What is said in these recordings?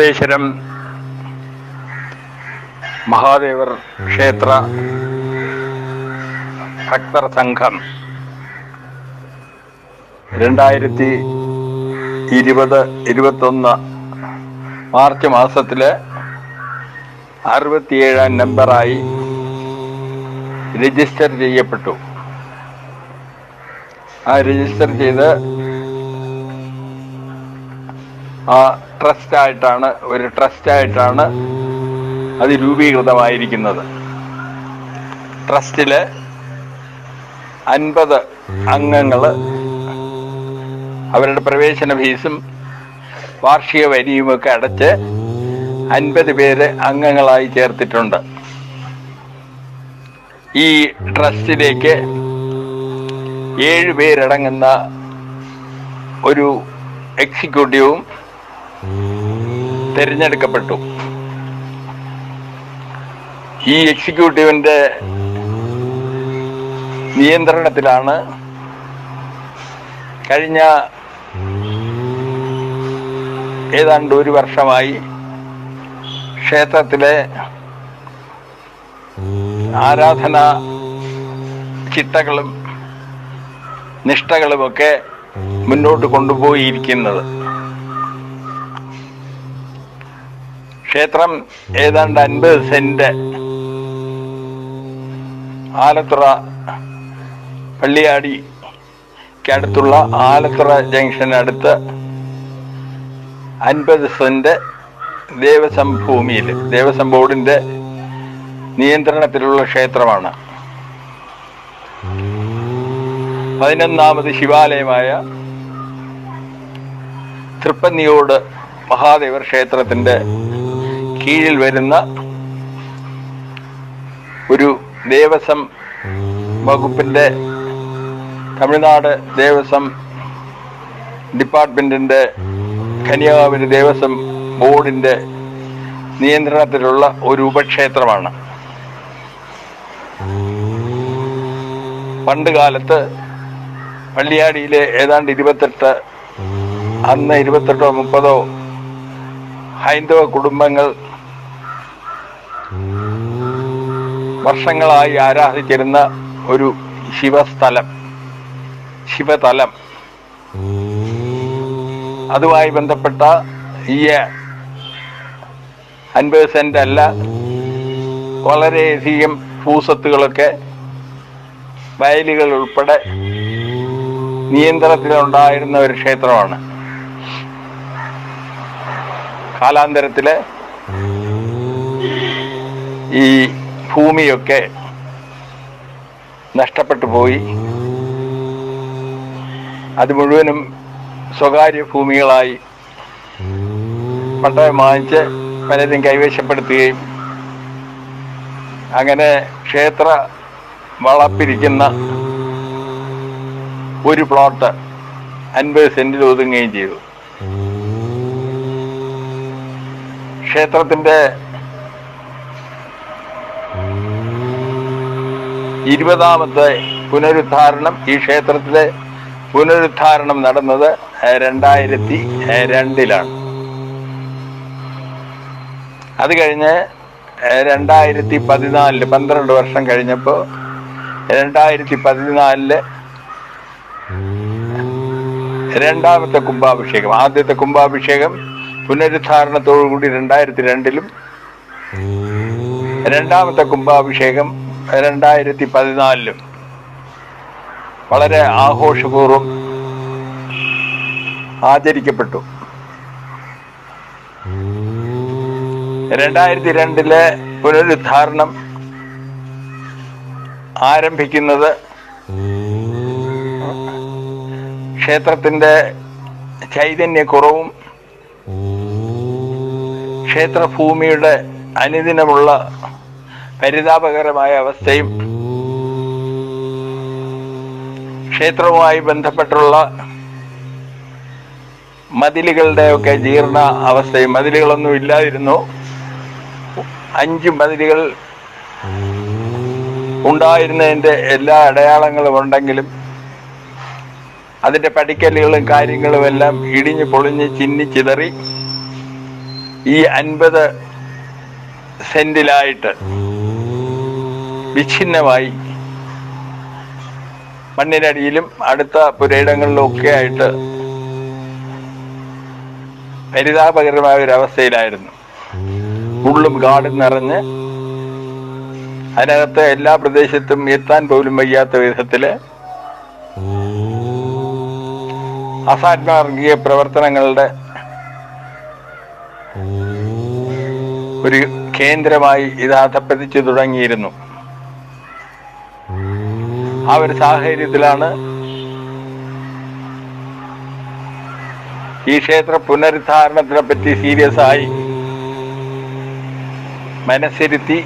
കോതേശ്വരം മഹാദേവർ ക്ഷേത്ര ഭക്തർ സംഘം. രണ്ടായിരത്തി ഇരുപത് ഇരുപത്തൊന്ന് മാർച്ച് മാസത്തിൽ അറുപത്തിയേഴാം നമ്പറായി രജിസ്റ്റർ ചെയ്യപ്പെട്ടു. ആ രജിസ്റ്റർ ചെയ്ത് ആ ട്രസ്റ്റായിട്ടാണ് ഒരു ട്രസ്റ്റ് ആയിട്ടാണ് അത് രൂപീകൃതമായിരിക്കുന്നത്. ട്രസ്റ്റിൽ അൻപത് അംഗങ്ങൾ അവരുടെ പ്രവേശന ഫീസും വാർഷിക വരിയുമൊക്കെ അടച്ച് അൻപത് പേര് അംഗങ്ങളായി ചേർത്തിട്ടുണ്ട്. ഈ ട്രസ്റ്റിലേക്ക് ഏഴ് പേരടങ്ങുന്ന ഒരു എക്സിക്യൂട്ടീവും തിരഞ്ഞെടുക്കപ്പെട്ടു. ഈ എക്സിക്യൂട്ടീവിന്റെ നിയന്ത്രണത്തിലാണ് കഴിഞ്ഞ ഏതാണ്ട് ഒരു വർഷമായി ക്ഷേത്രത്തിലെ ആരാധന ചിട്ടകളും നിഷ്ഠകളുമൊക്കെ മുന്നോട്ട് കൊണ്ടുപോയിരിക്കുന്നത്. ക്ഷേത്രം ഏതാണ്ട് അൻപത് സെന്റ്. ആലത്തുറ പള്ളിയാടിക്കടുത്തുള്ള ആലത്തുറ ജംഗ്ഷനടുത്ത് അൻപത് സെന്റ് ദേവസ്വം ഭൂമിയിൽ ദേവസ്വം ബോർഡിന്റെ നിയന്ത്രണത്തിലുള്ള ക്ഷേത്രമാണ്. പതിനൊന്നാമത് ശിവാലയമായ തൃപ്പന്നിയോട് മഹാദേവർ ക്ഷേത്രത്തിന്റെ കീഴിൽ വരുന്ന ഒരു ദേവസ്വം വകുപ്പിന്റെ തമിഴ്നാട് ദേവസ്വം ഡിപ്പാർട്ട്മെന്റിന്റെ കന്യാകുമാരി ദേവസ്വം ബോർഡിന്റെ നിയന്ത്രണത്തിലുള്ള ഒരു ഉപക്ഷേത്രമാണ്. പണ്ട് കാലത്ത് പള്ളിയാടിയിലെ ഏതാണ്ട് ഇരുപത്തെട്ട് അന്ന് ഇരുപത്തെട്ടോ മുപ്പതോ ഹൈന്ദവ കുടുംബങ്ങൾ വർഷങ്ങളായി ആരാധിച്ചിരുന്ന ഒരു ശിവസ്ഥലം ശിവതലം. അതുമായി ബന്ധപ്പെട്ട ഈ അൻപത് സെന്റ് അല്ല വളരെയധികം ഭൂസത്തുകളൊക്കെ വയലുകൾ ഉൾപ്പെടെ നിയന്ത്രണത്തിലുണ്ടായിരുന്ന ഒരു ക്ഷേത്രമാണ്. കാലാന്തരത്തിലെ ഈ ഭൂമിയൊക്കെ നഷ്ടപ്പെട്ടു പോയി. അത് മുഴുവനും സ്വകാര്യ ഭൂമികളായി പട്ടയം വാങ്ങിച്ച് പലരും കൈവശപ്പെടുത്തുകയും അങ്ങനെ ക്ഷേത്ര വളപ്പിരിക്കുന്ന ഒരു പ്ലോട്ട് അൻപത് സെന്റിൽ ഒതുങ്ങുകയും ചെയ്തു. ക്ഷേത്രത്തിന്റെ ഇരുപതാമത്തെ പുനരുദ്ധാരണം ഈ ക്ഷേത്രത്തിലെ പുനരുദ്ധാരണം നടന്നത് രണ്ടായിരത്തി രണ്ടിലാണ്. അത് കഴിഞ്ഞ് രണ്ടായിരത്തി പതിനാലിൽ പന്ത്രണ്ട് വർഷം കഴിഞ്ഞപ്പോൾ രണ്ടായിരത്തി പതിനാലിൽ രണ്ടാമത്തെ കുംഭാഭിഷേകം ആദ്യത്തെ കുംഭാഭിഷേകം പുനരുദ്ധാരണത്തോടുകൂടി രണ്ടായിരത്തി രണ്ടിലും രണ്ടാമത്തെ കുംഭാഭിഷേകം രണ്ടായിരത്തി പതിനാലിലും വളരെ ആഘോഷപൂർവം ആചരിക്കപ്പെട്ടു. രണ്ടായിരത്തി രണ്ടിലെ പുനരുദ്ധാരണം ആരംഭിക്കുന്നത് ക്ഷേത്രത്തിന്റെ ചൈതന്യക്കുറവും ക്ഷേത്രഭൂമിയുടെ അനുദിനമുള്ള പരിതാപകരമായ അവസ്ഥയും ക്ഷേത്രവുമായി ബന്ധപ്പെട്ടുള്ള മതിലുകളുടെയൊക്കെ ജീർണ അവസ്ഥയും മതിലുകളൊന്നും ഇല്ലായിരുന്നു അഞ്ച് മതിലുകൾ ഉണ്ടായിരുന്നതിന്റെ എല്ലാ അടയാളങ്ങളും ഉണ്ടെങ്കിലും അതിന്റെ പടിക്കല്ലുകളും കാര്യങ്ങളും എല്ലാം ഇടിഞ്ഞു പൊളിഞ്ഞ് ചിന്നി ചിതറി ഈ അൻപത് സെന്റിലായിട്ട് വിഛിന്നമായി. മണ്ണിനടിയിലും അടുത്ത പുരയിടങ്ങളിലും ഒക്കെ ആയിട്ട് പരിതാപകരമായ ഒരു അവസ്ഥയിലായിരുന്നു ഉള്ളും കാടും നിറഞ്ഞ് അതിനകത്ത് എല്ലാ പ്രദേശത്തും എത്താൻ പോലും വയ്യാത്ത വിധത്തിൽ അസാത്മാർഗീയ പ്രവർത്തനങ്ങളുടെ ഒരു കേന്ദ്രമായി ഇത് അധപ്പതിച്ചു തുടങ്ങിയിരുന്നു. ആ ഒരു സാഹചര്യത്തിലാണ് ഈ ക്ഷേത്ര പുനരുദ്ധാരണത്തിനെ പറ്റി സീരിയസ് ആയി മനസ്സിരുത്തി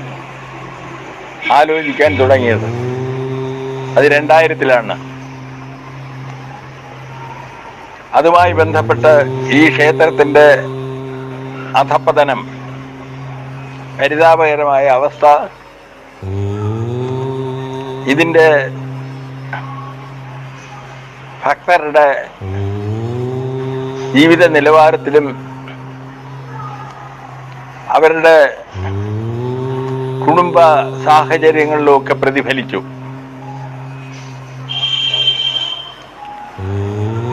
ആലോചിക്കാൻ തുടങ്ങിയത്. അത് രണ്ടായിരത്തിലാണ്. അതുമായി ബന്ധപ്പെട്ട് ഈ ക്ഷേത്രത്തിന്റെ അധപ്പതനം പരിതാപകരമായ അവസ്ഥ ഇതിന്റെ ഭക്തരുടെ ജീവിത നിലവാരത്തിലും അവരുടെ കുടുംബ സാഹചര്യങ്ങളിലും ഒക്കെ പ്രതിഫലിച്ചു.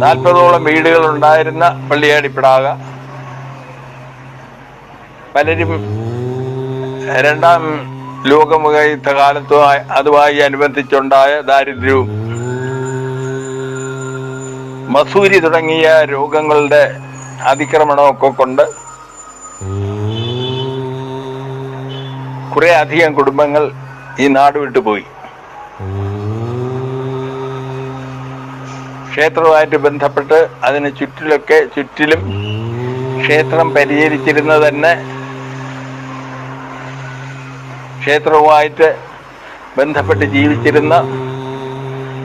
നാൽപ്പതോളം വീടുകൾ ഉണ്ടായിരുന്ന പള്ളിയാടിപ്പിടാക. പലരും രണ്ടാം ലോകമുഖയുദ്ധ കാലത്തുമായി അതുമായി അനുബന്ധിച്ചുണ്ടായ ദാരിദ്ര്യവും മസൂരി തുടങ്ങിയ രോഗങ്ങളുടെ അതിക്രമണമൊക്കെ കൊണ്ട് കുറെ അധികം കുടുംബങ്ങൾ ഈ നാട് വിട്ടു പോയി. ക്ഷേത്രവുമായിട്ട് ബന്ധപ്പെട്ട് അതിന് ചുറ്റിലൊക്കെ ചുറ്റിലും ക്ഷേത്രം പരിചരിച്ചിരുന്നത് തന്നെ ക്ഷേത്രവുമായിട്ട് ബന്ധപ്പെട്ട് ജീവിച്ചിരുന്ന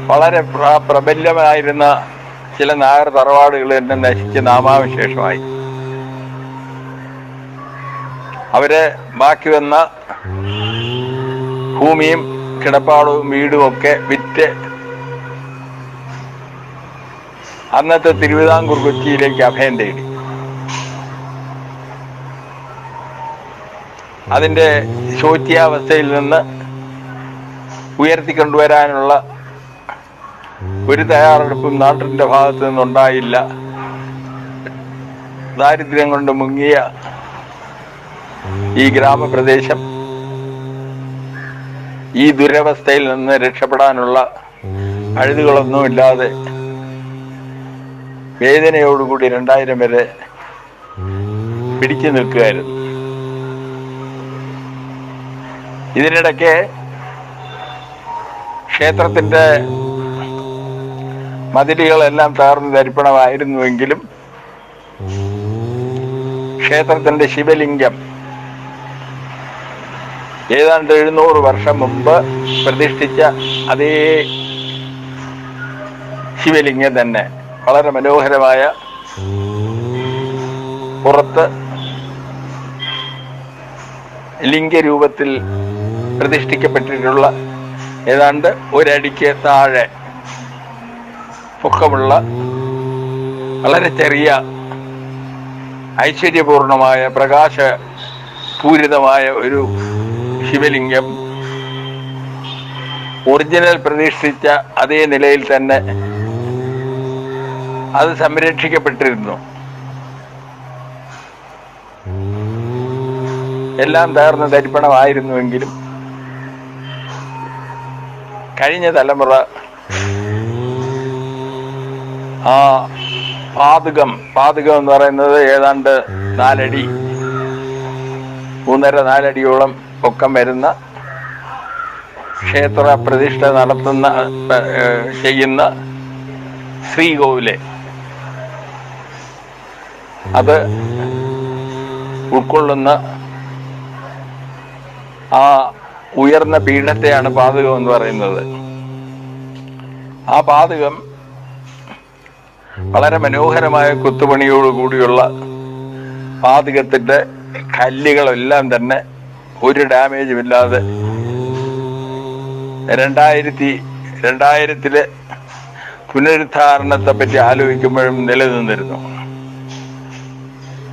വളരെ പ്ര- പ്രബല്യമായിരുന്ന ചില നായർ തറവാടുകൾ എന്നെ നശിച്ച് നാമാവിശേഷമായി. അവരെ ബാക്കി വന്ന ഭൂമിയും കിടപ്പാടവും വീടും ഒക്കെ വിറ്റ് അന്നത്തെ തിരുവിതാംകൂർ കൊച്ചിയിലേക്ക് അഭയം തേടി. അതിന്റെ ശോച്യാവസ്ഥയിൽ നിന്ന് ഉയർത്തിക്കൊണ്ടുവരാനുള്ള ഒരു തയ്യാറെടുപ്പും നാട്ടിന്റെ ഭാഗത്തു നിന്നുണ്ടായില്ല. ദാരിദ്ര്യം കൊണ്ട് മുങ്ങിയ ഈ ഗ്രാമപ്രദേശം ഈ ദുരവസ്ഥയിൽ നിന്ന് രക്ഷപ്പെടാനുള്ള അഴുതുകളൊന്നുമില്ലാതെ വേദനയോടുകൂടി രണ്ടായിരം വരെ പിടിച്ചു നിൽക്കുകയായിരുന്നു. ഇതിനിടയ്ക്ക് ക്ഷേത്രത്തിന്റെ മതിലുകളെല്ലാം തകർന്ന് തരിപ്പണമായിരുന്നുവെങ്കിലും ക്ഷേത്രത്തിന്റെ ശിവലിംഗം ഏതാണ്ട് എഴുന്നൂറ് വർഷം മുമ്പ് പ്രതിഷ്ഠിച്ച അതേ ശിവലിംഗം തന്നെ. വളരെ മനോഹരമായ പുറത്ത് ലിംഗരൂപത്തിൽ പ്രതിഷ്ഠിക്കപ്പെട്ടിട്ടുള്ള ഏതാണ്ട് ഒരടിക്ക് താഴെ പൊക്കമുള്ള വളരെ ചെറിയ ഐശ്വര്യപൂർണമായ പ്രകാശ പൂരിതമായ ഒരു ശിവലിംഗം ഒറിജിനൽ പ്രതിഷ്ഠിച്ച അതേ നിലയിൽ തന്നെ അത് സംരക്ഷിക്കപ്പെട്ടിരുന്നു. എല്ലാം തകർന്ന തരിപ്പണമായിരുന്നുവെങ്കിലും കഴിഞ്ഞ തലമുറ ആ പാതകം പാതകം എന്ന് പറയുന്നത് ഏതാണ്ട് നാലടി മൂന്നര നാലടിയോളം പൊക്കം വരുന്ന ക്ഷേത്ര പ്രതിഷ്ഠ നടത്തുന്ന ചെയ്യുന്ന ശ്രീകോവിലെ. അത് ഉൾക്കൊള്ളുന്ന ആ ഉയർന്ന പീഠത്തെയാണ് പാതകം എന്ന് പറയുന്നത്. ആ പാതകം വളരെ മനോഹരമായ കുത്തുപണിയോട് കൂടിയുള്ള പാതകത്തിന്റെ കല്ലുകളെല്ലാം തന്നെ ഒരു ഡാമേജും ഇല്ലാതെ രണ്ടായിരത്തി രണ്ടായിരത്തിലെ പുനരുദ്ധാരണത്തെ പറ്റി ആലോചിക്കുമ്പോഴും നിലനിന്നിരുന്നു.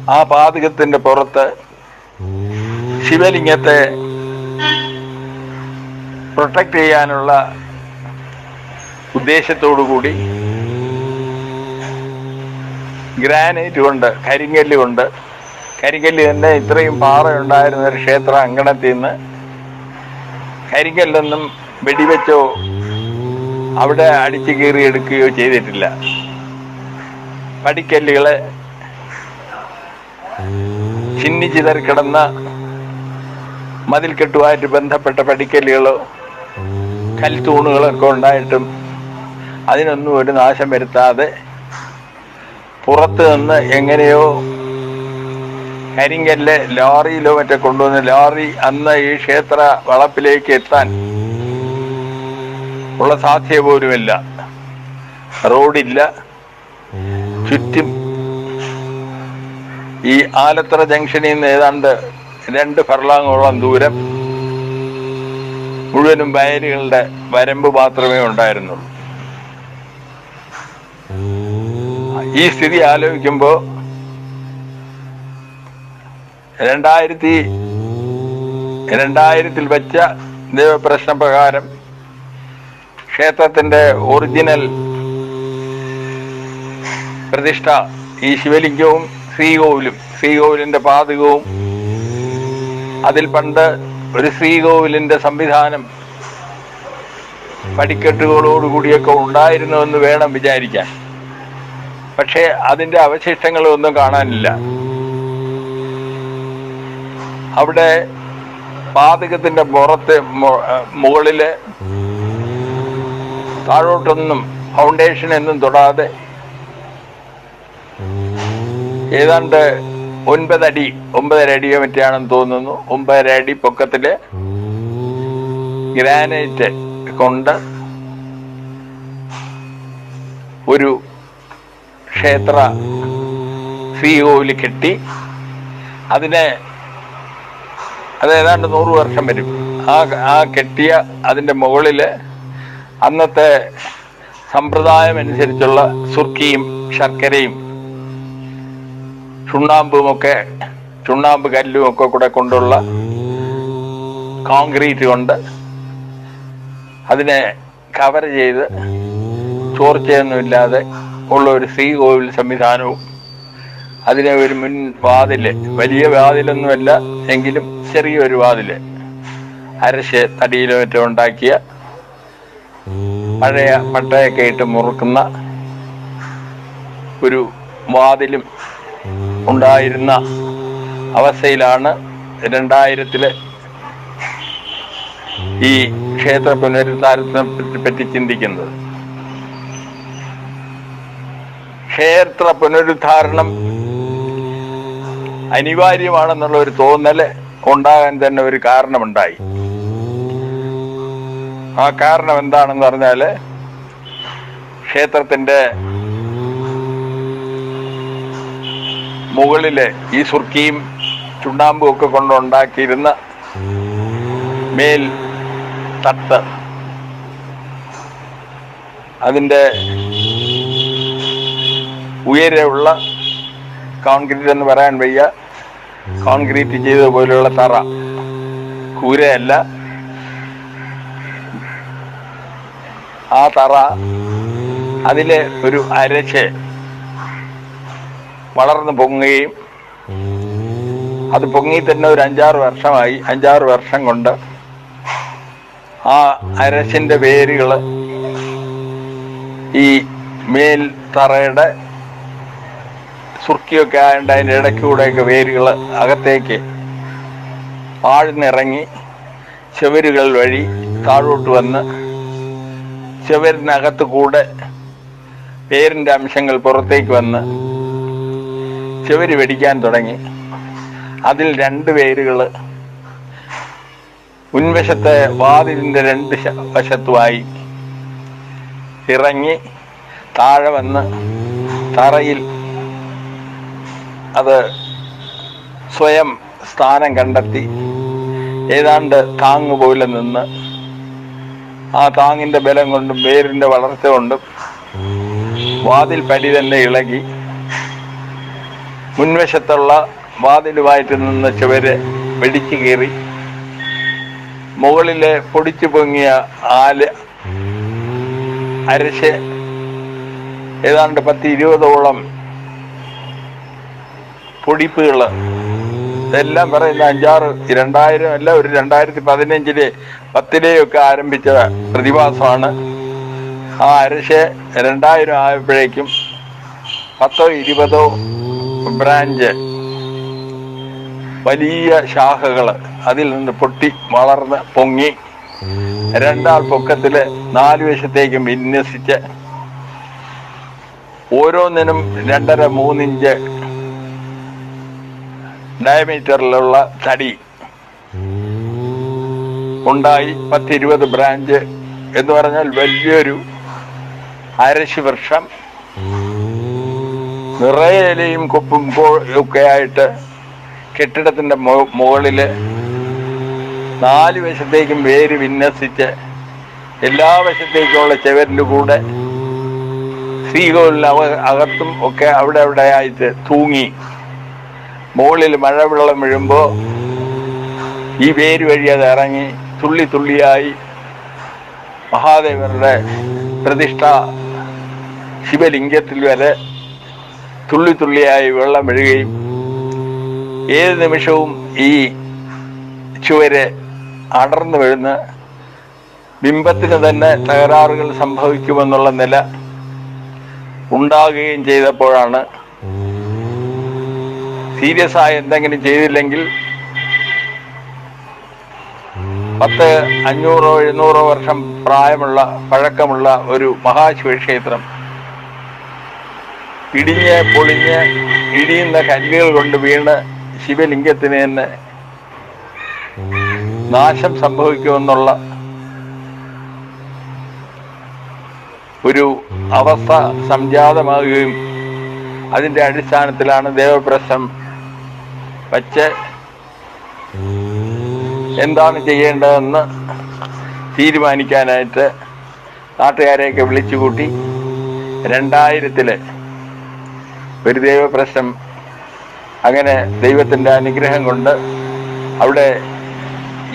ആ പാതകത്തിന്റെ പുറത്ത് ശിവലിംഗത്തെ പ്രൊട്ടക്ട് ചെയ്യാനുള്ള ഉദ്ദേശത്തോടു കൂടി ഗ്രാനൈറ്റ് ഉണ്ട് കരിങ്കല്ല് കൊണ്ട് കരിങ്കല്ല് തന്നെ ഇത്രയും പാറ ഉണ്ടായിരുന്ന ഒരു ക്ഷേത്ര അങ്കണത്തിൽ നിന്ന് കരിങ്കല്ലൊന്നും വെടിവെച്ചോ അവിടെ അടിച്ചു കീറി എടുക്കുകയോ ചെയ്തിട്ടില്ല. പടിക്കല്ലുകളെ ചിന്നിച്ചിതറി കിടന്ന മതിൽക്കെട്ടുമായിട്ട് ബന്ധപ്പെട്ട പടിക്കല്ലുകളോ കൽത്തൂണുകളൊക്കെ ഉണ്ടായിട്ടും അതിനൊന്നും ഒരു നാശം വരുത്താതെ പുറത്ത് നിന്ന് എങ്ങനെയോ കരിങ്കല്ല് ലോറിയിലോ മറ്റോ കൊണ്ടുവന്ന് ലോറി അന്ന് ഈ ക്ഷേത്ര വളപ്പിലേക്ക് എത്താൻ ഉള്ള സാധ്യത പോലുമില്ല. റോഡില്ല. ചുറ്റും ഈ ആലത്തറ ജംഗ്ഷനിൽ നിന്ന് ഏതാണ്ട് രണ്ട് ഫർലാങ്ങോളം ദൂരം മുഴുവനും വയലുകളുടെ വരമ്പ് മാത്രമേ ഉണ്ടായിരുന്നുള്ളൂ. ഈ സ്ഥിതി ആലോചിക്കുമ്പോൾ രണ്ടായിരത്തി രണ്ടായിരത്തിൽ വെച്ച ദൈവപ്രശ്നപ്രകാരം ക്ഷേത്രത്തിന്റെ ഒറിജിനൽ പ്രതിഷ്ഠ ഈ ശിവലിംഗവും ശ്രീകോവിലും ശ്രീകോവിലിന്റെ പാതകവും അതിൽ പണ്ട് ഒരു ശ്രീകോവിലിന്റെ സംവിധാനം പടിക്കെട്ടുകളോടുകൂടിയൊക്കെ ഉണ്ടായിരുന്നുവെന്ന് വേണം വിചാരിക്കാൻ. പക്ഷേ അതിന്റെ അവശിഷ്ടങ്ങളൊന്നും കാണാനില്ല. അവിടെ പാതകത്തിന്റെ പുറത്ത് മുകളിൽ താഴോട്ടൊന്നും ഫൗണ്ടേഷൻ എന്നും തൊടാതെ ഏതാണ്ട് ഒൻപതടി ഒമ്പതര അടിയോ മറ്റാണെന്ന് തോന്നുന്നു. ഒമ്പതര അടി പൊക്കത്തിൽ ഗ്രാനൈറ്റ് കൊണ്ട് ഒരു ക്ഷേത്ര സിഇഒയിൽ കെട്ടി അതിനെ അത് ഏതാണ്ട് നൂറ് വർഷം വരും. ആ ആ കെട്ടിയ അതിന്റെ മുകളിൽ അന്നത്തെ സമ്പ്രദായം അനുസരിച്ചുള്ള സുർക്കിയും ശർക്കരയും ചുണ്ണാമ്പും ഒക്കെ ചുണ്ണാമ്പ് കല്ലും ഒക്കെ കൂടെ കൊണ്ടുള്ള കോൺക്രീറ്റ് കൊണ്ട് അതിനെ കവർ ചെയ്ത് ചോർച്ചയൊന്നുമില്ലാതെ ഉള്ള ഒരു ശ്രീകോവിൽ സംവിധാനവും അതിനെ ഒരു മുൻ വാതിൽ വലിയ വാതിലൊന്നുമല്ല എങ്കിലും ചെറിയൊരു വാതിൽ. അരശ് തടിയിലോ മറ്റോ ഉണ്ടാക്കിയ പഴയ പട്ടയൊക്കെ ഇട്ട് മുറുക്കുന്ന ഒരു വാതിലും ഉണ്ടായിരുന്ന അവസ്ഥയിലാണ് രണ്ടായിരത്തിലെ ഈ ക്ഷേത്ര പുനരുദ്ധാരണത്തെ പറ്റി ചിന്തിക്കുന്നത്. ക്ഷേത്ര പുനരുദ്ധാരണം അനിവാര്യമാണെന്നുള്ള ഒരു തോന്നൽ ഉണ്ടാകാൻ തന്നെ ഒരു കാരണമുണ്ടായി. ആ കാരണം എന്താണെന്ന് പറഞ്ഞാൽ ക്ഷേത്രത്തിന്റെ മുകളിലെ ഈ സുർക്കിയും ചുണ്ണാമ്പും ഒക്കെ കൊണ്ടുണ്ടാക്കിയിരുന്ന മേൽ തട്ട് അതിന്റെ ഉയരമുള്ള കോൺക്രീറ്റ് എന്ന് പറയാൻ വയ്യ. കോൺക്രീറ്റ് ചെയ്തതുപോലെയുള്ള തറ. കൂരയല്ല. ആ തറ അതിലെ ഒരു അരച്ച് വളർന്നു പൊങ്ങുകയും അത് പൊങ്ങി തന്നെ ഒരു അഞ്ചാറ് വർഷമായി. അഞ്ചാറ് വർഷം കൊണ്ട് ആ അരച്ചിന്റെ വേരുകൾ ഈ മേൽ തറയുടെ സുർക്കിയൊക്കെ ആയതുകൊണ്ട് അതിന്റെ ഇടയ്ക്കൂടെയൊക്കെ വേരുകൾ അകത്തേക്ക് ആഴ്ന്നിറങ്ങി ചെവരുകൾ വഴി താഴോട്ട് വന്ന് ചെവരിനകത്ത് കൂടെ വേരിന്റെ അംശങ്ങൾ പുറത്തേക്ക് വന്ന് ചെവര് വെടിക്കാൻ തുടങ്ങി. അതിൽ രണ്ട് വേരുകൾ മുൻവശത്തെ വാതിലിന്റെ രണ്ട് വശത്തുമായി ഇറങ്ങി താഴെ വന്ന് തറയിൽ അത് സ്വയം സ്ഥാനം കണ്ടെത്തി. ഏതാണ്ട് താങ്ങ് പോലെ നിന്ന് ആ താങ്ങിന്റെ ബലം കൊണ്ടും വേരിന്റെ വളർച്ച കൊണ്ടും വാതിൽ പടി തന്നെ ഇളകി. മുൻവശത്തുള്ള വാതിലുമായിട്ട് നിന്ന് ചുവര് വെടിച്ചു കീറി. മുകളിലെ പൊടിച്ചു പൊങ്ങിയ ആൽ അരശ് ഏതാണ്ട് പത്ത് ഇരുപതോളം പൊടിപ്പുകൾ ഇതെല്ലാം പറയുന്ന അഞ്ചാറ് രണ്ടായിരം അല്ല ഒരു രണ്ടായിരത്തി പതിനഞ്ചിലെ പത്തിലെയൊക്കെ ആരംഭിച്ച പ്രതിഭാസമാണ്. ആ അരശ് രണ്ടായിരം ആയപ്പോഴേക്കും പത്തോ ഇരുപതോ ബ്രാഞ്ച് വലിയ ശാഖകൾ അതിൽ നിന്ന് പൊട്ടി വളർന്ന് പൊങ്ങി രണ്ടാൾ പൊക്കത്തിൽ നാല് വശത്തേക്കും വിന്യസിച്ച് ഓരോന്നിനും രണ്ടര മൂന്നിഞ്ച് ഡയമീറ്ററിലുള്ള തടി. ഉണ്ടായി പത്തിരുപത് ബ്രാഞ്ച് എന്ന് പറഞ്ഞാൽ വലിയൊരു അരശി വൃക്ഷം. നിറയെ ഇലയും കൊപ്പും ഒക്കെ ആയിട്ട് കെട്ടിടത്തിന്റെ മുകളിൽ നാല് വശത്തേക്കും വേര് വിന്യസിച്ച് എല്ലാ വശത്തേക്കുമുള്ള ചെവരിന്റെ കൂടെ സ്ത്രീകളിൽ അകത്തും ഒക്കെ അവിടെ അവിടെ ആയിട്ട് തൂങ്ങി. മുകളിൽ മഴവെള്ളം വീഴുമ്പോൾ ഈ വേര് വഴി അത് ഇറങ്ങി തുള്ളി തുള്ളിയായി മഹാദേവരുടെ പ്രതിഷ്ഠ ശിവലിംഗത്തിൽ വരെ തുള്ളി തുള്ളിയായി വെള്ളം വീഴുകയും ഏത് നിമിഷവും ഈ ചുവര് അടർന്നു വീഴുന്ന ബിംബത്തിന് തന്നെ തകരാറുകൾ സംഭവിക്കുമെന്നുള്ള നില ഉണ്ടാകുകയും ചെയ്തപ്പോഴാണ് സീരിയസ് ആയി എന്തെങ്കിലും ചെയ്തില്ലെങ്കിൽ പത്ത് അഞ്ഞൂറോ എഴുന്നൂറോ വർഷം പ്രായമുള്ള പഴക്കമുള്ള ഒരു മഹാശിവക്ഷേത്രം ഇടിഞ്ഞ് പൊളിഞ്ഞ് ഇടിയുന്ന കല്ലുകൾ കൊണ്ട് വീണ് ശിവലിംഗത്തിന് തന്നെ നാശം സംഭവിക്കുമെന്നുള്ള ഒരു അവസ്ഥ സംജാതമാകുകയും അതിന്റെ അടിസ്ഥാനത്തിലാണ് ദേവപ്രശ്നം വച്ച് എന്താണ് ചെയ്യേണ്ടതെന്ന് തീരുമാനിക്കാനായിട്ട് നാട്ടുകാരെയൊക്കെ വിളിച്ചു കൂട്ടി രണ്ടായിരത്തിൽ ഒരു ദൈവപ്രശ്നം. അങ്ങനെ ദൈവത്തിന്റെ അനുഗ്രഹം കൊണ്ട് അവിടെ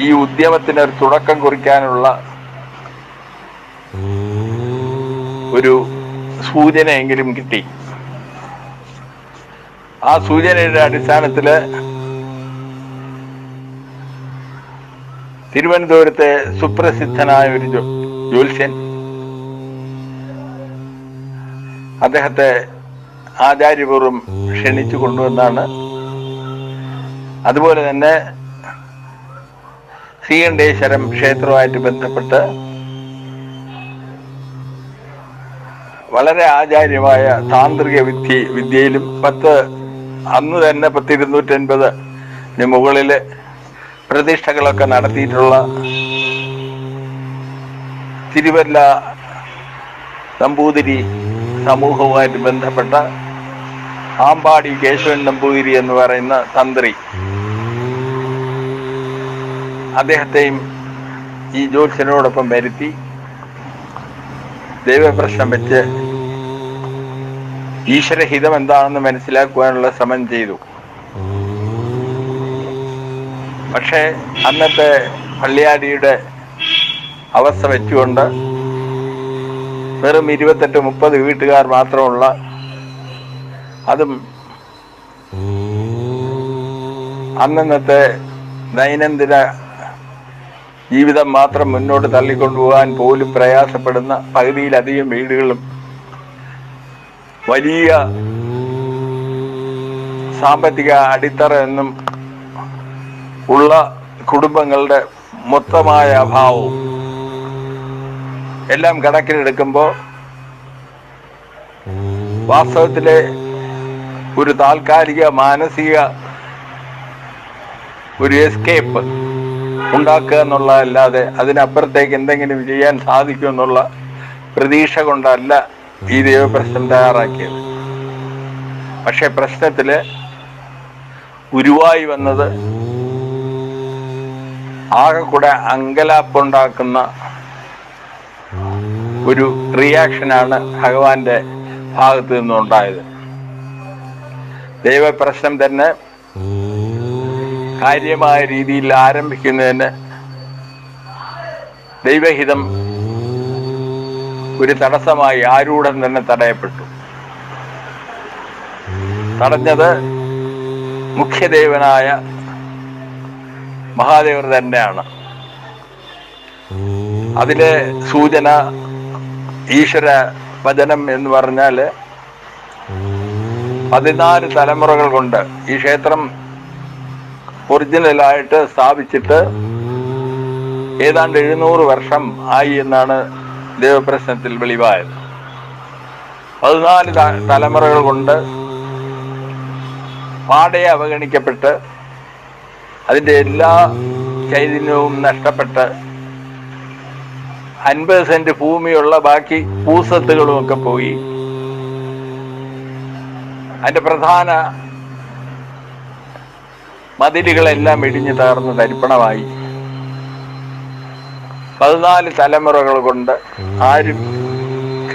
ഈ ഉദ്യമത്തിന് ഒരു തുടക്കം കുറിക്കാനുള്ള ഒരു സൂചനയെങ്കിലും കിട്ടി. ആ സൂചനയുടെ അടിസ്ഥാനത്തിൽ തിരുവനന്തപുരത്തെ സുപ്രസിദ്ധനായ ഒരു ജ്യോ- ജ്യോത്സ്യൻ അദ്ദേഹത്തെ ആചാര്യപൂർവം ക്ഷണിച്ചു കൊണ്ടുവന്നാണ്. അതുപോലെ തന്നെ ശ്രീകണ്ഠേശ്വരം ക്ഷേത്രവുമായിട്ട് ബന്ധപ്പെട്ട് വളരെ ആചാര്യമായ താന്ത്രിക വിദ്യ വിദ്യയിലും പത്ത് അന്ന് തന്നെ പത്ത് ഇരുന്നൂറ്റൻപത് മുകളിൽ പ്രതിഷ്ഠകളൊക്കെ നടത്തിയിട്ടുള്ള തിരുവല്ല നമ്പൂതിരി സമൂഹവുമായിട്ട് ബന്ധപ്പെട്ട ആമ്പാടി കേശവൻ നമ്പൂതിരി എന്ന് പറയുന്ന തന്ത്രി. അദ്ദേഹത്തെയും ഈ ജ്യോത്സ്യനോടൊപ്പം വരുത്തി ദൈവപ്രശ്നം വെച്ച് ഈശ്വരഹിതം എന്താണെന്ന് മനസ്സിലാക്കുവാനുള്ള ശ്രമം ചെയ്തു. പക്ഷേ അന്നത്തെ പള്ളിയാടിയുടെ അവസ്ഥ വെച്ചുകൊണ്ട് വെറും ഇരുപത്തെട്ട് മുപ്പത് വീട്ടുകാർ മാത്രമുള്ള അതും അന്നന്നത്തെ ദൈനംദിന ജീവിതം മാത്രം മുന്നോട്ട് തള്ളിക്കൊണ്ടുപോകാൻ പോലും പ്രയാസപ്പെടുന്ന പകുതിയിലധികം വീടുകളും വലിയ സാമ്പത്തിക അടിത്തറ എന്നും ഉള്ള കുടുംബങ്ങളുടെ മൊത്തമായ അഭാവവും എല്ലാം കണക്കിലെടുക്കുമ്പോൾ വാസ്തവത്തിലെ ഒരു താൽക്കാലിക മാനസിക ഒരു എസ്കേപ്പ് ഉണ്ടാക്കുക എന്നുള്ളതല്ലാതെ അതിനപ്പുറത്തേക്ക് എന്തെങ്കിലും ചെയ്യാൻ സാധിക്കുമെന്നുള്ള പ്രതീക്ഷ കൊണ്ടല്ല ഈ ദൈവപ്രശ്നം തയ്യാറാക്കിയത് പക്ഷെ പ്രശ്നത്തിൽ ഉരുവായി വന്നത് ആകെ കൂടെ അങ്കലാപ്പുണ്ടാക്കുന്ന ഒരു റിയാക്ഷനാണ് ഭഗവാന്റെ ഭാഗത്ത് നിന്നുണ്ടായത്. ദൈവപ്രശ്നം തന്നെ കാര്യമായ രീതിയിൽ ആരംഭിക്കുന്നതിന് ദൈവഹിതം ഒരു തടസ്സമായി ആരൂടൻ തന്നെ തടയപ്പെട്ടു. തടഞ്ഞത് മുഖ്യദേവനായ മഹാദേവർ തന്നെയാണ്. അതിലെ സൂചന ഈശ്വര വചനം എന്ന് പറഞ്ഞാൽ പതിനാല് തലമുറകൾ കൊണ്ട് ഈ ക്ഷേത്രം ഒറിജിനലായിട്ട് സ്ഥാപിച്ചിട്ട് ഏതാണ്ട് എഴുന്നൂറ് വർഷം ആയി എന്നാണ് ദേവപ്രശ്നത്തിൽ വെളിവായത്. പതിനാല് തലമുറകൾ കൊണ്ട് പാടെ അവഗണിക്കപ്പെട്ട് അതിന്റെ എല്ലാ ചൈതന്യവും നഷ്ടപ്പെട്ട് അൻപത് സെന്റ് ഭൂമിയുള്ള ബാക്കി പൂസത്തുകളും ഒക്കെ പോയി. അതിന്റെ പ്രധാന മതിലുകളെല്ലാം ഇടിഞ്ഞു തകർന്ന് തരിപ്പണമായി. പതിനാല് തലമുറകൾ കൊണ്ട് ആരും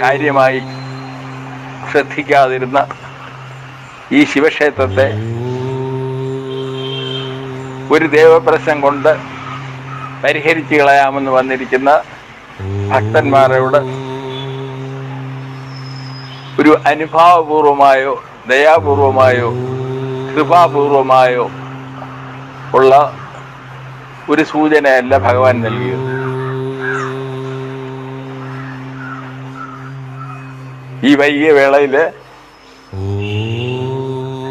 കാര്യമായി ശ്രദ്ധിക്കാതിരുന്ന ഈ ശിവക്ഷേത്രത്തെ ഒരു ദേവപ്രശ്നം കൊണ്ട് പരിഹരിച്ചു കളയാമെന്ന് വന്നിരിക്കുന്ന ഭക്തന്മാരോട് ഒരു അനുഭാവപൂർവമായോ ദയാപൂർവമായോ കൃപാപൂർവമായോ ഉള്ള ഒരു സൂചനയല്ല ഭഗവാൻ നൽകിയത്. ഈ വൈകിയ വേളയിൽ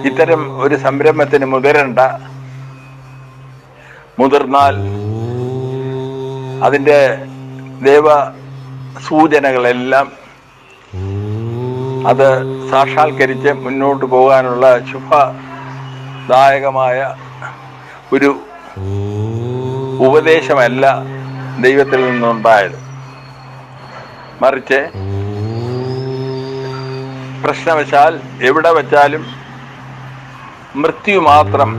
ഇത്തരം ഒരു സംരംഭത്തിന് മുതിരണ്ട മുതിർന്നാൽ അതിന്റെ ദേവ സൂചനകളെല്ലാം അത് സാക്ഷാത്കരിച്ച് മുന്നോട്ട് പോകാനുള്ള ശുഭദായകമായ ഒരു ഉപദേശമല്ല ദൈവത്തിൽ നിന്നുണ്ടായത്. മറിച്ച് പ്രശ്നവശാൽ എവിടെ വെച്ചാലും മൃത്യു മാത്രം.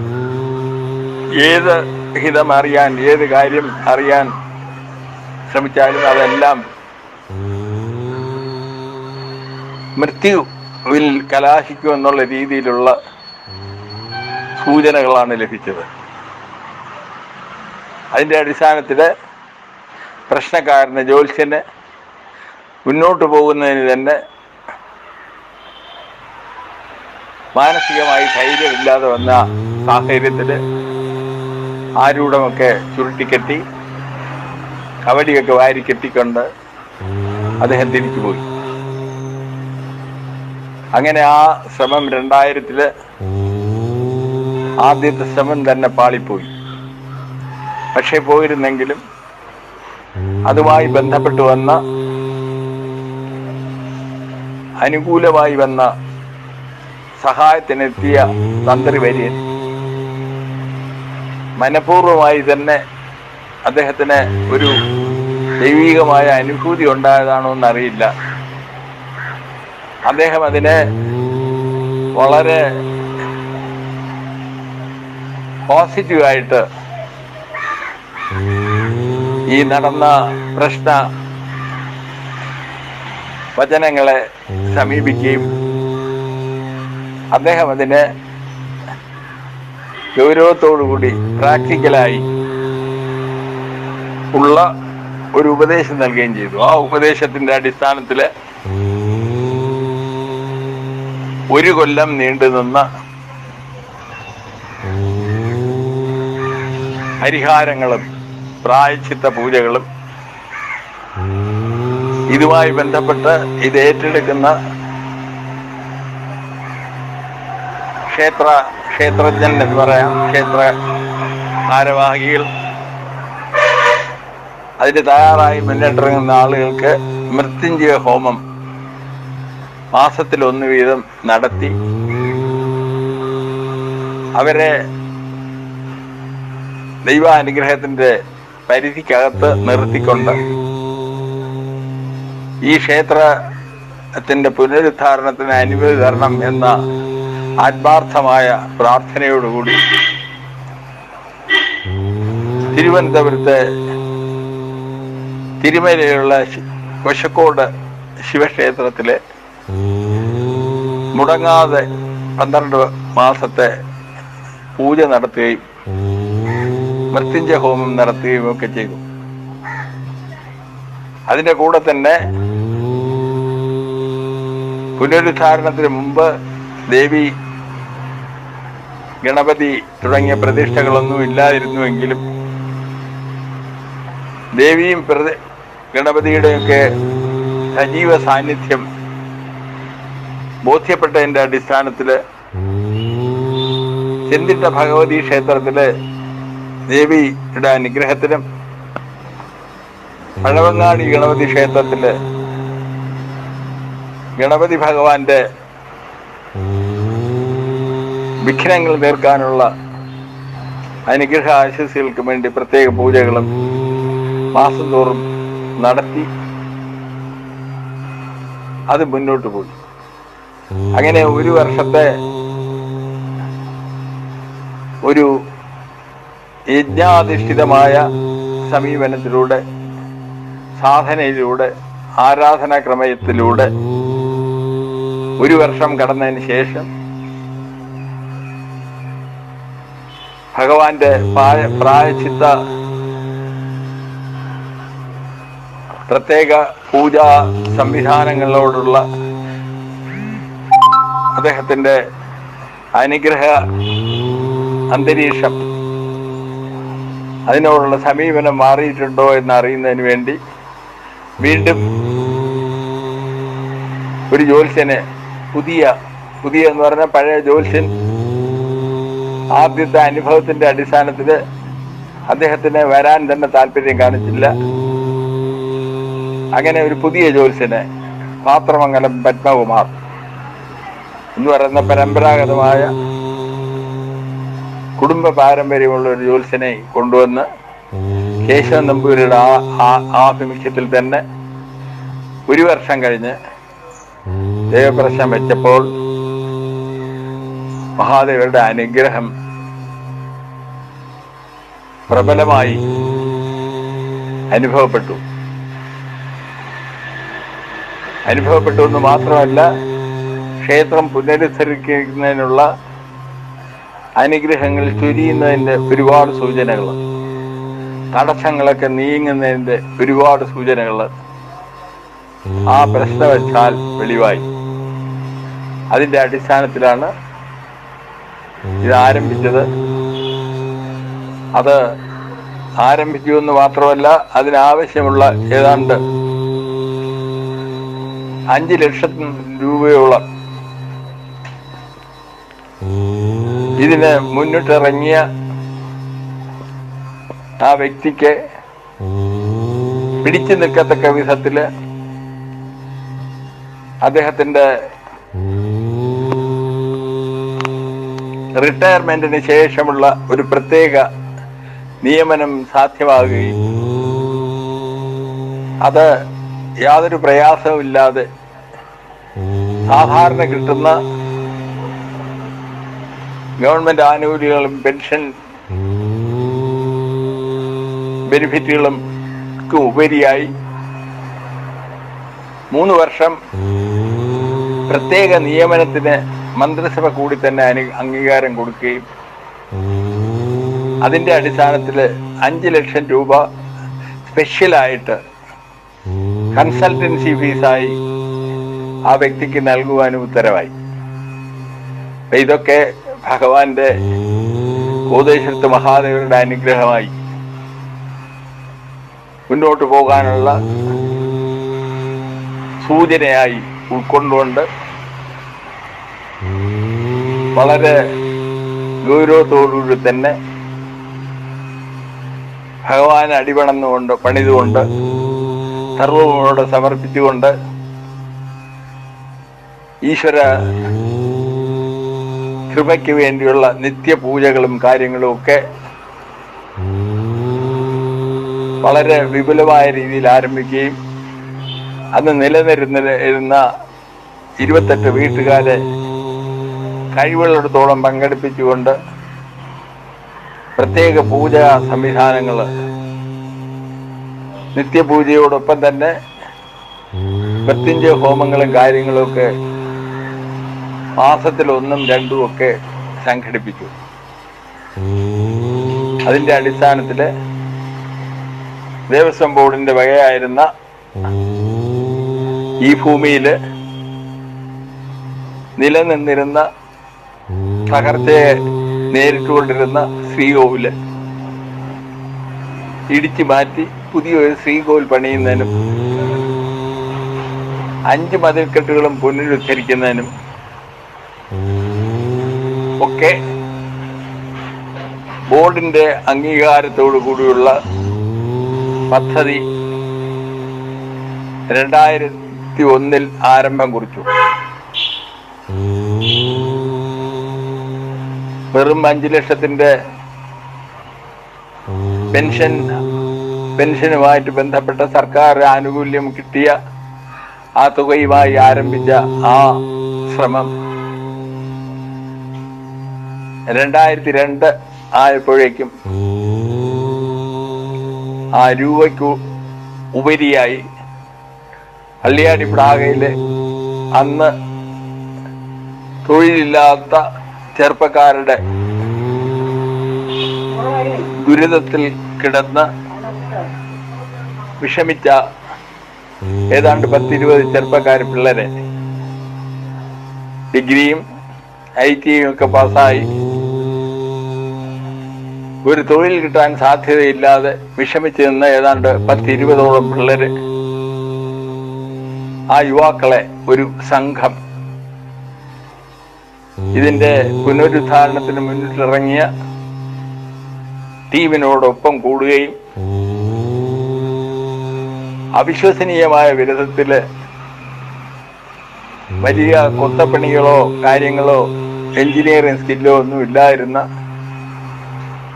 ഏത് ഹിതം അറിയാൻ ഏത് കാര്യം അറിയാൻ ശ്രമിച്ചാലും അതെല്ലാം മൃത്യുവിൽ കലാശിക്കുമെന്നുള്ള രീതിയിലുള്ള സൂചനകളാണ് ലഭിച്ചത്. അതിന്റെ അടിസ്ഥാനത്തിൽ പ്രശ്നക്കാരന് ജ്യോത്സ്യന് മുന്നോട്ട് പോകുന്നതിന് തന്നെ മാനസികമായി ധൈര്യമില്ലാതെ വന്ന സാഹചര്യത്തിൽ ആരൂഢമൊക്കെ ചുരുട്ടിക്കെട്ടി കവടിയൊക്കെ വാരി കെട്ടിക്കൊണ്ട് അദ്ദേഹം തിരിച്ചുപോയി അങ്ങനെ ആ ശ്രമം രണ്ടായിരത്തിൽ ആദ്യത്തെ ശ്രമം തന്നെ പാളിപ്പോയി. പക്ഷെ പോയിരുന്നെങ്കിലും അതുമായി ബന്ധപ്പെട്ട് വന്ന അനുകൂലമായി വന്ന സഹായത്തിനെത്തിയ തന്ത്രി വര്യൻ മനഃപൂർവമായി തന്നെ അദ്ദേഹത്തിന് ഒരു ദൈവികമായ അനുഭൂതി ഉണ്ടായതാണോ എന്നറിയില്ല. അദ്ദേഹം അതിനെ വളരെ പോസിറ്റീവായിട്ട് ഈ നടന്ന പ്രശ്ന വചനങ്ങളെ സമീപിക്കുകയും അദ്ദേഹം അതിനെ ഗൗരവത്തോടുകൂടി പ്രാക്ടിക്കലായി ഉള്ള ഒരു ഉപദേശം നൽകുകയും ചെയ്തു. ആ ഉപദേശത്തിന്റെ അടിസ്ഥാനത്തിൽ ഒരു കൊല്ലം നീണ്ടുനിന്ന പരിഹാരങ്ങളും പ്രായച്ചിത്ത പൂജകളും ഇതുമായി ബന്ധപ്പെട്ട് ഇത് ഏറ്റെടുക്കുന്ന ക്ഷേത്ര ക്ഷേത്രജ്ഞൻ എന്ന് പറയാം. ക്ഷേത്ര ഭാരവാഹികൾ. അതിന് തയ്യാറായി മുന്നിട്ടിറങ്ങുന്ന ആളുകൾക്ക് മൃത്യുഞ്ജയ ഹോമം മാസത്തിൽ ഒന്ന് വീതം നടത്തി. അവരെ ദൈവാനുഗ്രഹത്തിന്റെ പരിധിക്കകത്ത് നിർത്തിക്കൊണ്ട് ഈ ക്ഷേത്രത്തിന്റെ പുനരുദ്ധാരണത്തിന് അനുമതി തരണം എന്ന ആത്മാർത്ഥമായ പ്രാർത്ഥനയോടുകൂടി തിരുവനന്തപുരത്തെ തിരുമലയിലുള്ള കൊശക്കോട് ശിവക്ഷേത്രത്തിലെ മുടങ്ങാതെ പന്ത്രണ്ട് മാസത്തെ പൂജ നടത്തുകയും മൃത്യുഞ്ജയ ഹോമം നടത്തുകയും ഒക്കെ ചെയ്തു. അതിന്റെ കൂടെ തന്നെ പുനരുദ്ധാരണത്തിന് മുമ്പ് ദേവി ഗണപതി തുടങ്ങിയ പ്രതിഷ്ഠകളൊന്നും ഇല്ലാതിരുന്നുവെങ്കിലും ദേവിയും ഗണപതിയുടെയൊക്കെ സജീവ സാന്നിധ്യം ബോധ്യപ്പെട്ടതിന്റെ അടിസ്ഥാനത്തിൽ ചെന്തിട്ട ഭഗവതി ക്ഷേത്രത്തിൽ ദേവിയുടെ അനുഗ്രഹത്തിനും പഴവങ്ങാടി ഗണപതി ക്ഷേത്രത്തിൽ ഗണപതി ഭഗവാന്റെ വിഘ്നങ്ങൾ തീർക്കാനുള്ള അനുഗ്രഹ ആശസ്സുകൾക്ക് വേണ്ടി പ്രത്യേക പൂജകളും മാസം തോറും നടത്തി അത് മുന്നോട്ട് പോയി. അങ്ങനെ ഒരു വർഷത്തെ ഒരു യജ്ഞാധിഷ്ഠിതമായ സമീപനത്തിലൂടെ സാധനയിലൂടെ ആരാധനാക്രമയത്തിലൂടെ ഒരു വർഷം കടന്നതിന് ശേഷം ഭഗവാന്റെ പ്രായ- പ്രായച്ചിത്ത. പ്രത്യേക പൂജാ സംവിധാനങ്ങളോടുള്ള അദ്ദേഹത്തിന്റെ അനുഗ്രഹ അന്തരീക്ഷം. അതിനോടുള്ള സമീപനം മാറിയിട്ടുണ്ടോ എന്ന് അറിയുന്നതിന് വേണ്ടി വീണ്ടും ഒരു ജ്യോത്സ്യനെ പുതിയ പുതിയ എന്ന് പറഞ്ഞാൽ പഴയ ജ്യോത്സ്യൻ ആദ്യത്തെ അനുഭവത്തിന്റെ അടിസ്ഥാനത്തിൽ അദ്ദേഹത്തിന് വരാൻ തന്നെ താല്പര്യം കാണിച്ചില്ല. അങ്ങനെ ഒരു പുതിയ ജോത്സ്യനെ പാത്രമംഗലം പത്മകുമാർ എന്ന് പറയുന്ന പരമ്പരാഗതമായ കുടുംബ പാരമ്പര്യമുള്ള ഒരു ജോത്സ്യനെ കൊണ്ടുവന്ന് കേശവൻ നമ്പൂരിയുടെ ആഭിമുഖ്യത്തിൽ തന്നെ ഒരു വർഷം കഴിഞ്ഞ് ദേവപ്രശ്നം വെച്ചപ്പോൾ മഹാദേവരുടെ അനുഗ്രഹം പ്രബലമായി അനുഭവപ്പെട്ടു. അനുഭവപ്പെട്ടു എന്ന് മാത്രമല്ല ക്ഷേത്രം പുനരുദ്ധരിക്കുന്നതിനുള്ള അനുഗ്രഹങ്ങൾ ചുരിയുന്നതിന്റെ ഒരുപാട് സൂചനകൾ തടസ്സങ്ങളൊക്കെ നീങ്ങുന്നതിന്റെ ഒരുപാട് സൂചനകൾ ആ പ്രശ്നവച്ചാൽ വെളിവായി. അതിന്റെ അടിസ്ഥാനത്തിലാണ് ഇത് ആരംഭിച്ചത് അത് ആരംഭിച്ചു എന്ന് മാത്രമല്ല അതിനാവശ്യമുള്ള ഏതാണ്ട് അഞ്ച് ലക്ഷം രൂപയോളം ഇതിന് മുന്നിട്ടിറങ്ങിയ ആ വ്യക്തിക്ക് പിടിച്ചു നിൽക്കത്തക്ക വിധത്തിൽ അദ്ദേഹത്തിന്റെ റിട്ടയർമെന്റിന് ശേഷമുള്ള ഒരു പ്രത്യേക നിയമനം സാധ്യമാകുകയും അത് യാതൊരു പ്രയാസവുമില്ലാതെ സാധാരണ കിട്ടുന്ന ഗവൺമെന്റ് ആനുകൂല്യങ്ങളും പെൻഷൻ ബെനിഫിറ്റുകളും ഉപരിയായി മൂന്ന് വർഷം പ്രത്യേക നിയമനത്തിന് മന്ത്രിസഭ കൂടി തന്നെ അനു അംഗീകാരം കൊടുക്കുകയും അതിന്റെ അടിസ്ഥാനത്തിൽ അഞ്ച് ലക്ഷം രൂപ സ്പെഷ്യലായിട്ട് കൺസൾട്ടൻസി ഫീസായി ആ വ്യക്തിക്ക് നൽകുവാനും ഉത്തരവായി. ഇതൊക്കെ ഭഗവാന്റെ ഉപദേശത്ത് മഹാദേവരുടെ അനുഗ്രഹമായി മുന്നോട്ട് പോകാനുള്ള സൂചനയായി ഉൾക്കൊണ്ടുകൊണ്ട് വളരെ ഗൗരവത്തോടുകൂടി തന്നെ ഭഗവാൻ അടിപണന്നുകൊണ്ട് പണിതുകൊണ്ട് സർവമോട് സമർപ്പിച്ചുകൊണ്ട് ഈശ്വര കൃപയ്ക്ക് വേണ്ടിയുള്ള നിത്യപൂജകളും കാര്യങ്ങളും ഒക്കെ വളരെ വിപുലമായ രീതിയിൽ ആരംഭിക്കുകയും അന്ന് നിലനിരുന്ന ഇരുപത്തെട്ട് വീട്ടുകാരെ കഴിവുള്ളിടത്തോളം പങ്കെടുപ്പിച്ചുകൊണ്ട് പ്രത്യേക പൂജാ സംവിധാനങ്ങൾ നിത്യപൂജയോടൊപ്പം തന്നെ മൃത്യുഞ്ജയ ഹോമങ്ങളും കാര്യങ്ങളും ഒക്കെ മാസത്തിൽ ഒന്നും രണ്ടും ഒക്കെ സംഘടിപ്പിച്ചു. അതിന്റെ അടിസ്ഥാനത്തിൽ ദേവസ്വം ബോർഡിന്റെ വകയായിരുന്ന ഈ ഭൂമിയിൽ നിലനിന്നിരുന്ന തകർച്ചയെ നേരിട്ടുകൊണ്ടിരുന്ന ശ്രീകോവിൽ. ഇടിച്ചു മാറ്റി പുതിയൊരു ശ്രീകോവിൽ പണിയുന്നതിനും അഞ്ച് മതിൽക്കെട്ടുകളും പുനരുദ്ധരിക്കുന്നതിനും ഒക്കെ ബോർഡിന്റെ അംഗീകാരത്തോടു കൂടിയുള്ള പദ്ധതി രണ്ടായിരത്തി ഒന്നിൽ ആരംഭം കുറിച്ചു. വെറും അഞ്ചു ലക്ഷത്തിന്റെ പെൻഷൻ പെൻഷനുമായിട്ട് ബന്ധപ്പെട്ട സർക്കാർ ആനുകൂല്യം കിട്ടിയ ആ തുകയുമായി ആരംഭിച്ച ആ ശ്രമം രണ്ടായിരത്തി രണ്ട് ആയപ്പോഴേക്കും ആ രൂപയ്ക്ക് ഉപരിയായി പള്ളിയാടി പ്രാഗയിലെ അന്ന് തൊഴിലില്ലാത്ത ചെറുപ്പക്കാരുടെ ദുരിതത്തിൽ കിടന്ന് വിഷമിച്ച ഏതാണ്ട് പത്തിരുപത് ചെറുപ്പക്കാർ പിള്ളേരെ. ഡിഗ്രിയും ഐ ടിയും ഒക്കെ പാസ്സായി. ഒരു തൊഴിൽ കിട്ടാൻ സാധ്യതയില്ലാതെ വിഷമിച്ച് നിന്ന് ഏതാണ്ട് പത്തിരുപതോളം പിള്ളേര് ആ യുവാക്കളെ ഒരു സംഘം ഇതിന്റെ പുനരുദ്ധാരണത്തിന് മുന്നിട്ടിറങ്ങിയ ടീമിനോടൊപ്പം കൂടുകയും അവിശ്വസനീയമായ വിരുദ്ധത്തിൽ വലിയ കൊത്തപ്പണികളോ കാര്യങ്ങളോ എഞ്ചിനീയറിംഗ് സ്കില്ലോ ഒന്നും ഇല്ലായിരുന്ന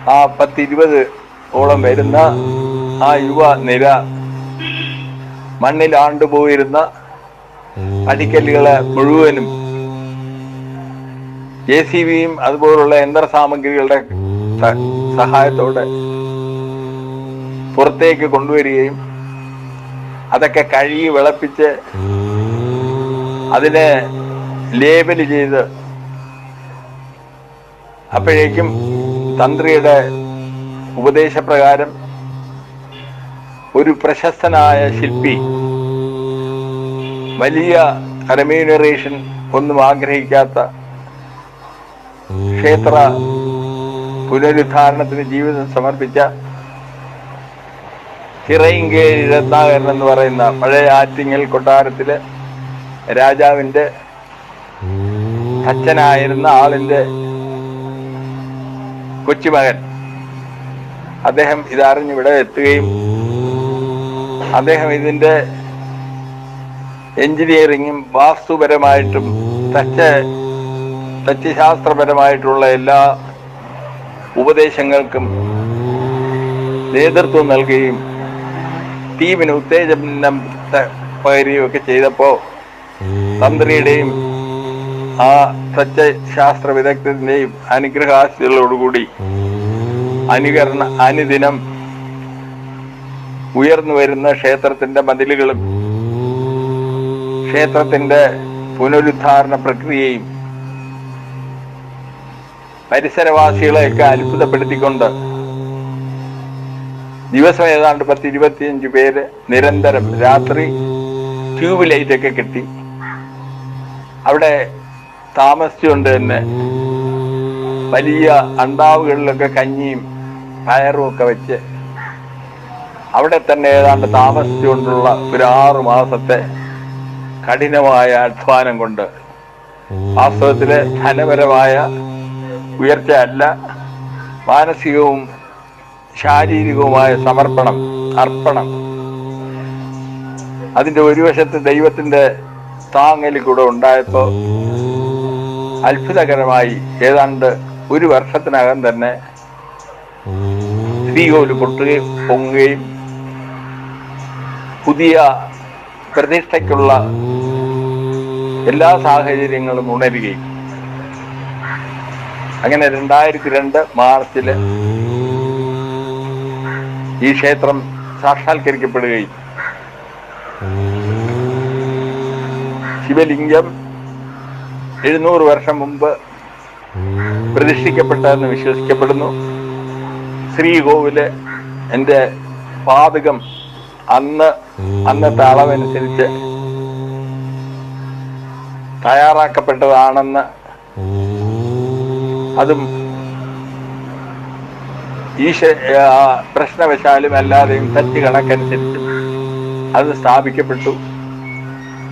ആ പത്തിരുപത് ഓളം വരുന്ന ആ യുവ നിര മണ്ണിൽ ആണ്ടുപോയിരുന്ന അടിക്കല്ലുകളെ മുഴുവനും ജെ സി ബിയും അതുപോലുള്ള യന്ത്ര സാമഗ്രികളുടെ സഹായത്തോടെ പുറത്തേക്ക് കൊണ്ടുവരികയും അതൊക്കെ കഴുകി വിളപ്പിച്ച് അതിനെ ലേബൽ ചെയ്ത് അപ്പോഴേക്കും തന്ത്രിയുടെ ഉപദേശപ്രകാരം ഒരു പ്രശസ്തനായ ശില്പി വലിയ റെമ്യൂണറേഷൻ ഒന്നും ആഗ്രഹിക്കാത്ത ക്ഷേത്ര പുനരുദ്ധാരണത്തിന് ജീവിതം സമർപ്പിച്ച ചിറയിങ്കേരി രത്നാകരൻ എന്ന് പറയുന്ന പഴയ ആറ്റിങ്ങൽ കൊട്ടാരത്തിലെ രാജാവിന്റെ അച്ഛനായിരുന്ന ആളിന്റെ കൊച്ചുമകൻ. അദ്ദേഹം ഇതറിഞ്ഞ് ഇവിടെ എത്തുകയും അദ്ദേഹം ഇതിന്റെ എഞ്ചിനീയറിങ്ങും വാസ്തുപരമായിട്ടും തച്ച് തച്ചുശാസ്ത്രപരമായിട്ടുള്ള എല്ലാ ഉപദേശങ്ങൾക്കും നേതൃത്വം നൽകുകയും ടീമിന് ഉത്തേജനം പകരുകയൊക്കെ ചെയ്തപ്പോൾ തന്ത്രിയുടെയും ആ സത്യശാസ്ത്ര വിദഗ്ധത്തിന്റെയും അനുഗ്രഹാസ്യങ്ങളോടുകൂടി അനുകരണ അനുദിനം ഉയർന്നു വരുന്ന ക്ഷേത്രത്തിന്റെ മതിലുകളും ക്ഷേത്രത്തിന്റെ പുനരുദ്ധാരണ പ്രക്രിയയും പരിസരവാസികളെയൊക്കെ അത്ഭുതപ്പെടുത്തിക്കൊണ്ട് ദിവസം ഏതാണ്ട് പത്ത് ഇരുപത്തിയഞ്ച് പേര് നിരന്തരം രാത്രി ട്യൂബ് ലൈറ്റ് ഒക്കെ കിട്ടി. അവിടെ താമസിച്ചുകൊണ്ട് തന്നെ വലിയ അണ്ടാവുകളിലൊക്കെ കഞ്ഞിയും പയറും ഒക്കെ വെച്ച് അവിടെ തന്നെ ഏതാണ്ട് താമസിച്ചുകൊണ്ടുള്ള ഒരു ആറു മാസത്തെ കഠിനമായ അധ്വാനം കൊണ്ട് വാസ്തവത്തിലെ ധനപരമായ ഉയർച്ച അല്ല മാനസികവും ശാരീരികവുമായ സമർപ്പണം അർപ്പണം. അതിന്റെ ഒരു വശത്ത് ദൈവത്തിന്റെ താങ്ങലിൽ കൂടെ ഉണ്ടായപ്പോൾ അത്ഭുതകരമായി ഏതാണ്ട് ഒരു വർഷത്തിനകം തന്നെ ശ്രീകോൽ പൊട്ടുകയും പൊങ്ങുകയും പുതിയ പ്രതിഷ്ഠയ്ക്കുള്ള എല്ലാ സാഹചര്യങ്ങളും ഉണരുകയും അങ്ങനെ രണ്ടായിരത്തി രണ്ട് മാർച്ചിൽ ഈ ക്ഷേത്രം സാക്ഷാത്കരിക്കപ്പെടുകയും ശിവലിംഗം എഴുന്നൂറ് വർഷം മുമ്പ് പ്രതിഷ്ഠിക്കപ്പെട്ടതെന്ന് വിശ്വസിക്കപ്പെടുന്നു. ശ്രീകോവിൽ എന്റെ പാതകം അന്ന് അന്നത്തെ അളവനുസരിച്ച് തയ്യാറാക്കപ്പെട്ടതാണെന്ന് അതും ഈശ പ്രശ്നവശാലും അല്ലാതെയും തെറ്റ് കണക്കനുസരിച്ച് അത് സ്ഥാപിക്കപ്പെട്ടു.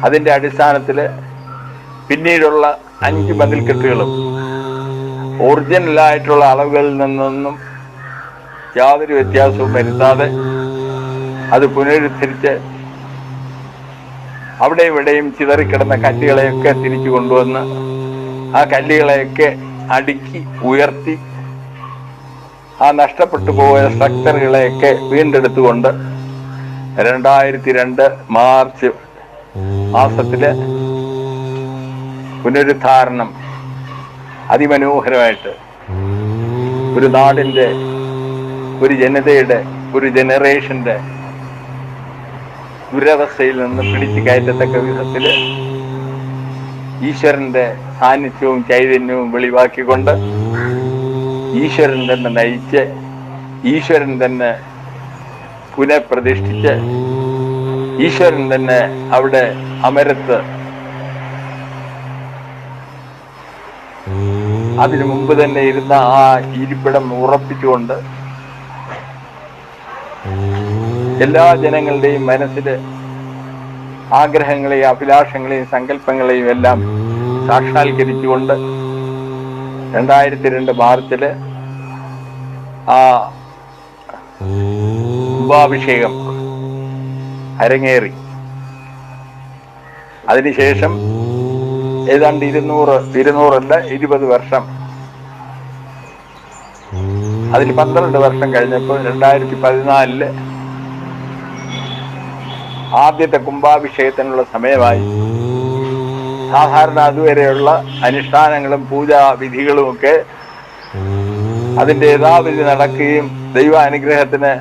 അതിന്റെ അടിസ്ഥാനത്തിൽ പിന്നീടുള്ള അഞ്ച് മതിൽക്കെട്ടുകളും ഒറിജിനലായിട്ടുള്ള അളവുകളിൽ നിന്നൊന്നും യാതൊരു വ്യത്യാസവും വരുത്താതെ അത് പുനരുദ്ധരിച്ച് അവിടെ ഇവിടെയും ചിതറിക്കിടന്ന കല്ലുകളെയൊക്കെ തിരിച്ചു കൊണ്ടുവന്ന് ആ കല്ലുകളെയൊക്കെ അടുക്കി ഉയർത്തി ആ നഷ്ടപ്പെട്ടു പോയ സ്ട്രക്ചറുകളെയൊക്കെ വീണ്ടെടുത്തുകൊണ്ട് രണ്ടായിരത്തി രണ്ട് മാർച്ച് മാസത്തിൽ പുനരുദ്ധാരണം അതിമനോഹരമായിട്ട് ഒരു നാടിന്റെ ഒരു ജനതയുടെ ഒരു ജനറേഷന്റെ ദുരവസ്ഥയിൽ നിന്ന് പിടിച്ചു കയറ്റത്തക്ക വിധത്തിൽ ഈശ്വരന്റെ സാന്നിധ്യവും ചൈതന്യവും വെളിവാക്കിക്കൊണ്ട് ഈശ്വരൻ തന്നെ നയിച്ച് ഈശ്വരൻ തന്നെ പുനഃപ്രതിഷ്ഠിച്ച് ഈശ്വരൻ തന്നെ അവിടെ അമരത്ത്. അതിനു മുമ്പ് തന്നെ ഇരുന്ന ആ ഇരിപ്പിടം ഉറപ്പിച്ചുകൊണ്ട് എല്ലാ ജനങ്ങളുടെയും മനസ്സിൽ ആഗ്രഹങ്ങളെയും അഭിലാഷങ്ങളെയും സങ്കല്പങ്ങളെയും എല്ലാം സാക്ഷാത്കരിച്ചുകൊണ്ട് രണ്ടായിരത്തി രണ്ട് മാർച്ചിൽ ആ കുംഭാഭിഷേകം അരങ്ങേറി. അതിനുശേഷം ഏതാണ്ട് ഇരുന്നൂറ് ഇരുന്നൂറല്ല ഇരുപത് വർഷം. അതിൽ പന്ത്രണ്ട് വർഷം കഴിഞ്ഞപ്പോൾ രണ്ടായിരത്തി പതിനാലിൽ ആദ്യത്തെ കുംഭാഭിഷേകത്തിനുള്ള സമയമായി. സാധാരണ അതുവരെയുള്ള അനുഷ്ഠാനങ്ങളും പൂജാവിധികളും ഒക്കെ അതിന്റെ യഥാവിധി നടക്കുകയും ദൈവ അനുഗ്രഹത്തിന്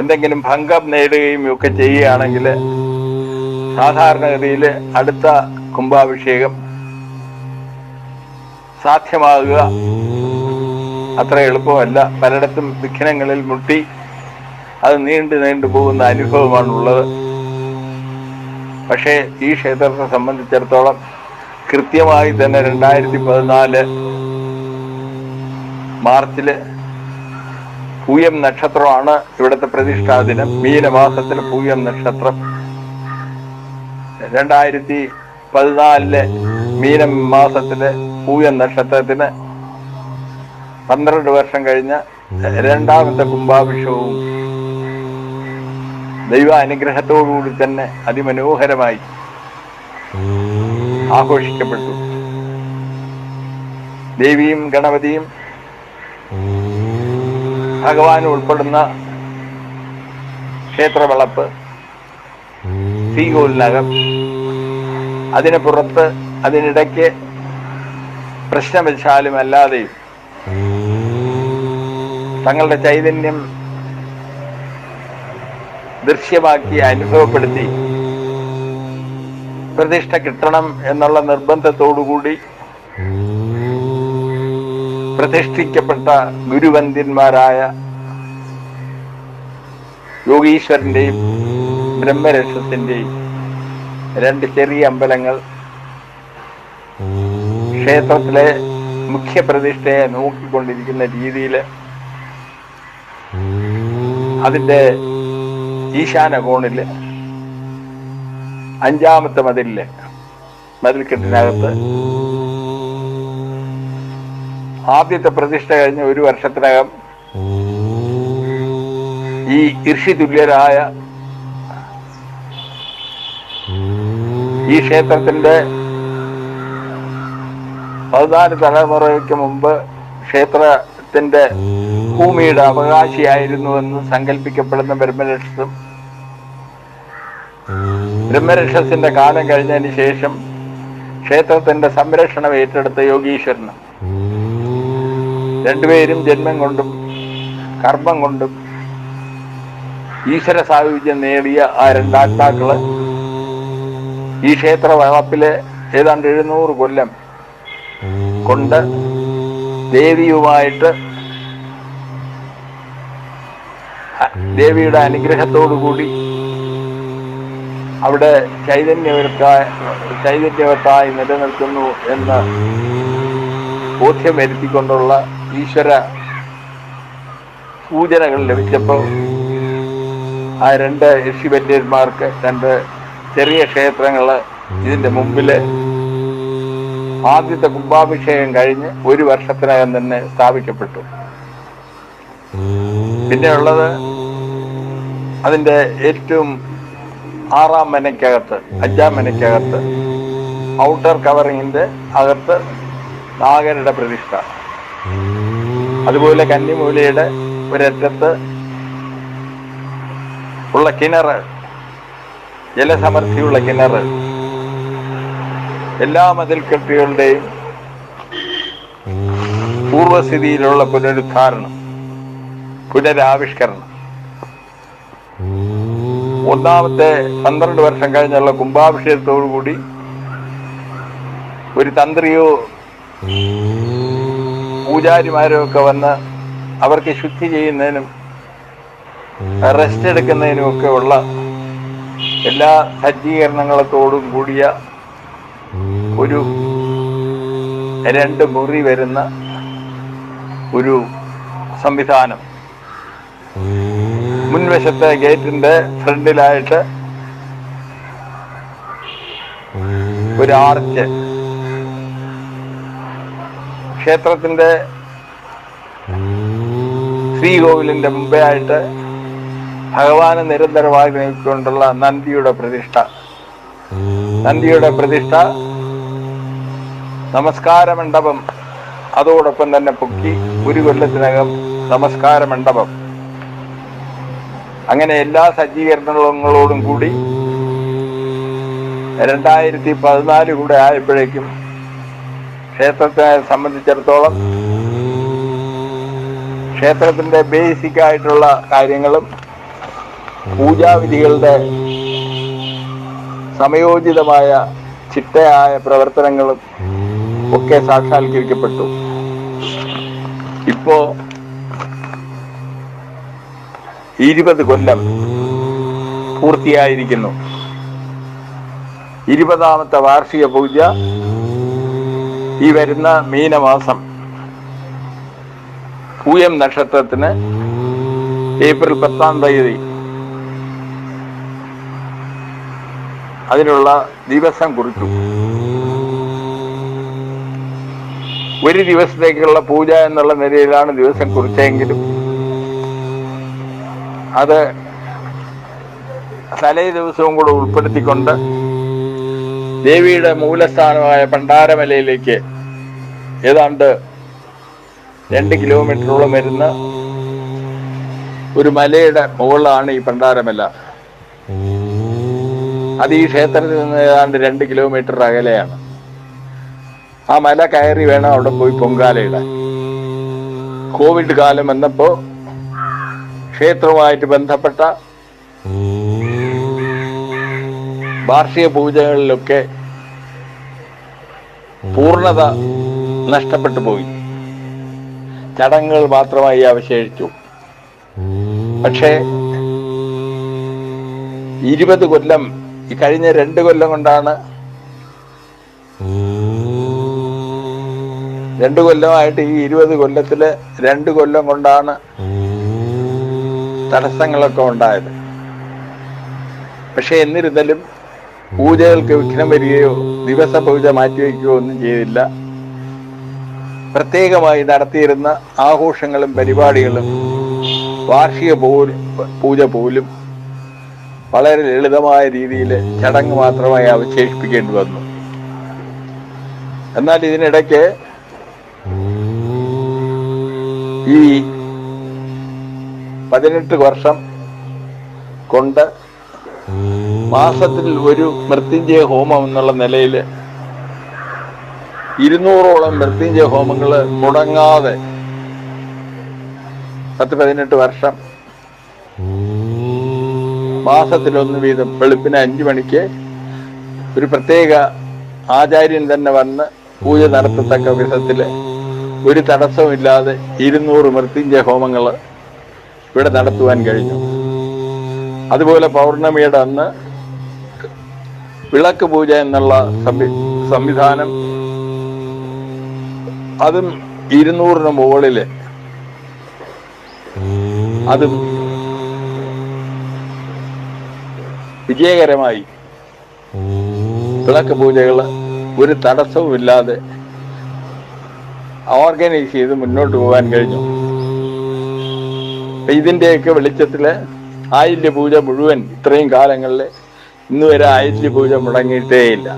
എന്തെങ്കിലും ഭംഗം നേടുകയും ഒക്കെ ചെയ്യുകയാണെങ്കിൽ സാധാരണഗതിയിൽ അടുത്ത കുംഭാഭിഷേകം സാധ്യമാകുക അത്ര എളുപ്പമല്ല. പലയിടത്തും വിഘ്നങ്ങളിൽ മുട്ടി അത് നീണ്ടു നീണ്ടു പോകുന്ന അനുഭവമാണുള്ളത്. പക്ഷേ ഈ ക്ഷേത്രത്തെ സംബന്ധിച്ചിടത്തോളം കൃത്യമായി തന്നെ രണ്ടായിരത്തി പതിനാല് മാർച്ചിൽ പൂയം നക്ഷത്രമാണ് ഇവിടുത്തെ പ്രതിഷ്ഠാ ദിനം. മീനമാസത്തിലെ പൂയം നക്ഷത്രം. രണ്ടായിരത്തി പതിനാലിലെ മീനം മാസത്തിലെ പൂയം നക്ഷത്രത്തിന് പന്ത്രണ്ട് വർഷം കഴിഞ്ഞ രണ്ടാമത്തെ കുംഭാഭിഷേകവും ദൈവ അനുഗ്രഹത്തോടുകൂടി തന്നെ അതിമനോഹരമായി ആഘോഷിക്കപ്പെട്ടു. ദേവിയും ഗണപതിയും ഭഗവാൻ ഉൾപ്പെടുന്ന ക്ഷേത്രവളപ്പ് ശ്രീകോലിനകം അതിന് പുറത്ത് അതിനിടയ്ക്ക് പ്രശ്നവശാലും അല്ലാതെയും തങ്ങളുടെ ചൈതന്യം ദൃശ്യമാക്കി അനുഭവപ്പെടുത്തി. പ്രതിഷ്ഠ കിട്ടണം എന്നുള്ള നിർബന്ധത്തോടുകൂടി പ്രതിഷ്ഠിക്കപ്പെട്ട ഗുരുവന്ദ്യന്മാരായ യോഗീശ്വരന്റെയും ബ്രഹ്മരക്ഷത്തിന്റെയും രണ്ട് ചെറിയ അമ്പലങ്ങൾ ക്ഷേത്രത്തിലെ മുഖ്യ പ്രതിഷ്ഠയെ നോക്കിക്കൊണ്ടിരിക്കുന്ന രീതിയിൽ അതിന്റെ ഈശാന കോണിൽ. അഞ്ചാമത്തെ മതിലിൽ. മതിൽക്കെട്ടിനകത്ത് ആദ്യത്തെ പ്രതിഷ്ഠ കഴിഞ്ഞ ഒരു വർഷത്തിനകം ഈ ഋഷി തുല്യരായ ഈ ക്ഷേത്രത്തിന്റെ പതിനാല് തലമുറയ്ക്ക് മുമ്പ് ക്ഷേത്രത്തിന്റെ ഭൂമിയുടെ അവകാശിയായിരുന്നുവെന്ന് സങ്കല്പിക്കപ്പെടുന്ന ബ്രഹ്മരക്ഷസും. ബ്രഹ്മരക്ഷസിന്റെ കാലം കഴിഞ്ഞതിന് ശേഷം ക്ഷേത്രത്തിന്റെ സംരക്ഷണം ഏറ്റെടുത്ത യോഗീശ്വരനും. രണ്ടുപേരും ജന്മം കൊണ്ടും കർമ്മം കൊണ്ടും ഈശ്വര സായുജ്യം നേടിയ ആ രണ്ടാത്മാക്കൾ ഈ ക്ഷേത്ര വളപ്പിലെ ഏതാണ്ട് എഴുന്നൂറ് കൊല്ലം കൊണ്ട് ദേവിയുമായിട്ട് ദേവിയുടെ അനുഗ്രഹത്തോടുകൂടി അവിടെ ചൈതന്യവത്തായി ചൈതന്യവത്തായി നിലനിൽക്കുന്നു എന്ന് ബോധ്യം വരുത്തിക്കൊണ്ടുള്ള ഈശ്വര സൂചനകൾ ലഭിച്ചപ്പോൾ ആ രണ്ട് ഋഷിവര്യന്മാർക്ക് രണ്ട് ചെറിയ ക്ഷേത്രങ്ങൾ ഇതിന്റെ മുമ്പിൽ ആദ്യത്തെ കുംഭാഭിഷേകം കഴിഞ്ഞ് ഒരു വർഷത്തിനകം തന്നെ സ്ഥാപിക്കപ്പെട്ടു. പിന്നെയുള്ളത് അതിന്റെ ഏറ്റവും ആറാം മനയ്ക്കകത്ത് അഞ്ചാം മനയ്ക്കകത്ത് ഔട്ടർ കവറിങ്ങിന്റെ അകത്ത് നാഗരുടെ പ്രതിഷ്ഠ. അതുപോലെ കന്നിമൂലയുടെ ഒരറ്റത്ത് ഉള്ള കിണറ് ജലസമൃദ്ധിയുള്ള കിണറ് എല്ലാ മതിൽക്കെട്ടുകളുടെയും പൂർവസ്ഥിതിയിലുള്ള പുനരുദ്ധാരണം പുനരാവിഷ്കരണം. ഒന്നാമത്തെ പന്ത്രണ്ട് വർഷം കഴിഞ്ഞുള്ള കുംഭാഭിഷേകത്തോടുകൂടി ഒരു തന്ത്രിയോ പൂജാരിമാരോ ഒക്കെ വന്ന് അവർക്ക് ശുദ്ധി ചെയ്യുന്നതിനും റെസ്റ്റ് എടുക്കുന്നതിനും ഒക്കെ ഉള്ള എല്ലാ സജ്ജീകരണങ്ങളത്തോടും കൂടിയ ഒരു രണ്ട് മുറി വരുന്ന ഒരു സംവിധാനം. മുൻവശത്തെ ഗേറ്റിന്റെ ഫ്രണ്ടിലായിട്ട് ഒരു ആർച്ച്. ക്ഷേത്രത്തിന്റെ ശ്രീകോവിലിന്റെ മുമ്പേ ആയിട്ട് ഭഗവാന് നിരന്തരമായി നീക്കൊണ്ടുള്ള നന്ദിയുടെ പ്രതിഷ്ഠ. നന്ദിയുടെ പ്രതിഷ്ഠ. നമസ്കാര മണ്ഡപം അതോടൊപ്പം തന്നെ പൊക്കി ഒരു കൊല്ലത്തിനകം നമസ്കാര മണ്ഡപം അങ്ങനെ എല്ലാ സജ്ജീകരണങ്ങളോടും കൂടി രണ്ടായിരത്തി പതിനാല് കൂടെ ആയപ്പോഴേക്കും ക്ഷേത്രത്തെ സംബന്ധിച്ചിടത്തോളം ക്ഷേത്രത്തിന്റെ ബേസിക് ആയിട്ടുള്ള കാര്യങ്ങളും പൂജാവിധികളുടെ സമയോചിതമായ ചിട്ടയായ പ്രവർത്തനങ്ങളും ഒക്കെ സാക്ഷാത്കരിക്കപ്പെട്ടു. ഇപ്പോ ഇരുപത് കൊല്ലം പൂർത്തിയായിരിക്കുന്നു. ഇരുപതാമത്തെ വാർഷിക പൂജ ഈ വരുന്ന മീനമാസം പൂയം നക്ഷത്രത്തിന് ഏപ്രിൽ പത്താം തീയതി അതിനുള്ള ദിവസം കുറിച്ചു ഒരു ദിവസത്തേക്കുള്ള പൂജ എന്നുള്ള നിലയിലാണ് ദിവസം കുറിച്ചെങ്കിലും അത് തലേ ദിവസവും കൂടെ ഉൾപ്പെടുത്തിക്കൊണ്ട് ദേവിയുടെ മൂലസ്ഥാനമായ പണ്ടാരമലയിലേക്ക് ഏതാണ്ട് രണ്ട് കിലോമീറ്ററോളം വരുന്ന ഒരു മലയുടെ മുകളിലാണ് ഈ പണ്ടാരമല അത് ഈ ക്ഷേത്രത്തിൽ നിന്ന് ഏതാണ്ട് രണ്ട് കിലോമീറ്റർ അകലെയാണ്. ആ മല കയറി വേണം അവിടെ പോയി പൊങ്കാലയിടാൻ കോവിഡ് കാലം വന്നപ്പോ ക്ഷേത്രവുമായിട്ട് ബന്ധപ്പെട്ട വാർഷിക പൂജകളിലൊക്കെ പൂർണത നഷ്ടപ്പെട്ടു പോയി. ചടങ്ങുകൾ മാത്രമായി അവശേഷിച്ചു. പക്ഷേ ഇരുപത് കൊല്ലം ഈ കഴിഞ്ഞ രണ്ട് കൊല്ലം കൊണ്ടാണ് രണ്ട് കൊല്ലമായിട്ട് ഈ ഇരുപത് കൊല്ലത്തിൽ രണ്ട് കൊല്ലം കൊണ്ടാണ് തടസ്സങ്ങളൊക്കെ ഉണ്ടായത്. പക്ഷെ എന്നിരുന്നാലും പൂജകൾക്ക് വിഘ്നം വരികയോ ദിവസ പൂജ മാറ്റിവെക്കുകയോ ഒന്നും ചെയ്തില്ല. പ്രത്യേകമായി നടത്തിയിരുന്ന ആഘോഷങ്ങളും പരിപാടികളും വാർഷിക പൂജ പോലും വളരെ ലളിതമായ രീതിയിൽ ചടങ്ങ് മാത്രമായി അവശേഷിപ്പിക്കേണ്ടി വന്നു. എന്നാൽ ഇതിനിടയ്ക്ക് ഈ പതിനെട്ട് വർഷം കൊണ്ട് മാസത്തിൽ ഒരു മൃത്യുഞ്ജയ ഹോമം എന്നുള്ള നിലയിൽ ഇരുന്നൂറോളം മൃത്യുഞ്ജയ ഹോമങ്ങൾ മുടങ്ങാതെ പത്ത് പതിനെട്ട് വർഷം മാസത്തിലൊന്ന് വീതം വെളുപ്പിന് അഞ്ചു മണിക്ക് ഒരു പ്രത്യേക ആചാര്യൻ തന്നെ വന്ന് പൂജ നടത്തത്തക്ക വിധത്തിൽ ഒരു തടസ്സമില്ലാതെ ഇരുന്നൂറ് മൃത്യുഞ്ജയ ഹോമങ്ങൾ ഇവിടെ നടത്തുവാൻ കഴിഞ്ഞു. അതുപോലെ പൗർണമിയുടെ അന്ന് വിളക്ക് പൂജ എന്നുള്ള സംവി- സംവിധാനം അതും ഇരുന്നൂറിന് മുകളിൽ. അതും വിജയകരമായി. വിളക്ക് പൂജകൾ ഒരു തടസ്സവുമില്ലാതെ ഓർഗനൈസ് ചെയ്ത് മുന്നോട്ട് പോകാൻ കഴിഞ്ഞു. ഇതിന്റെയൊക്കെ വെളിച്ചത്തിൽ ആയില്യ പൂജ മുഴുവൻ ഇത്രയും കാലങ്ങളിൽ ഇന്ന് വരെ ആയില്യ പൂജ മുടങ്ങിയിട്ടേയില്ല.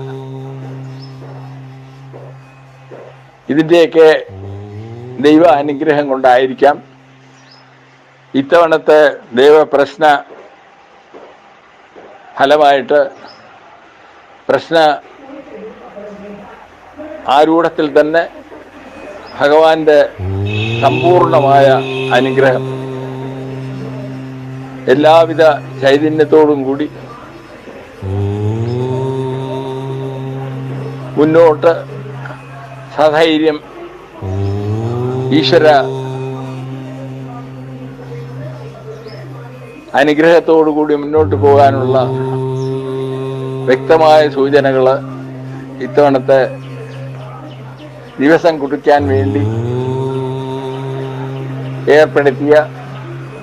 ഇതിന്റെയൊക്കെ ദൈവ അനുഗ്രഹം കൊണ്ടായിരിക്കാം. ഇത്തവണത്തെ ദൈവപ്രശ്ന ഫലമായിട്ട് പ്രശ്ന ആരൂഢത്തിൽ തന്നെ ഭഗവാന്റെ സമ്പൂർണമായ അനുഗ്രഹം. എല്ലാവിധ ചൈതന്യത്തോടും കൂടി മുന്നോട്ട് സധൈര്യം ഈശ്വര അനുഗ്രഹത്തോടുകൂടി മുന്നോട്ട് പോകാനുള്ള വ്യക്തമായ സൂചനകൾ ഇത്തവണത്തെ ദിവസം കുറിക്കാൻ വേണ്ടി ഏർപ്പെടുത്തിയ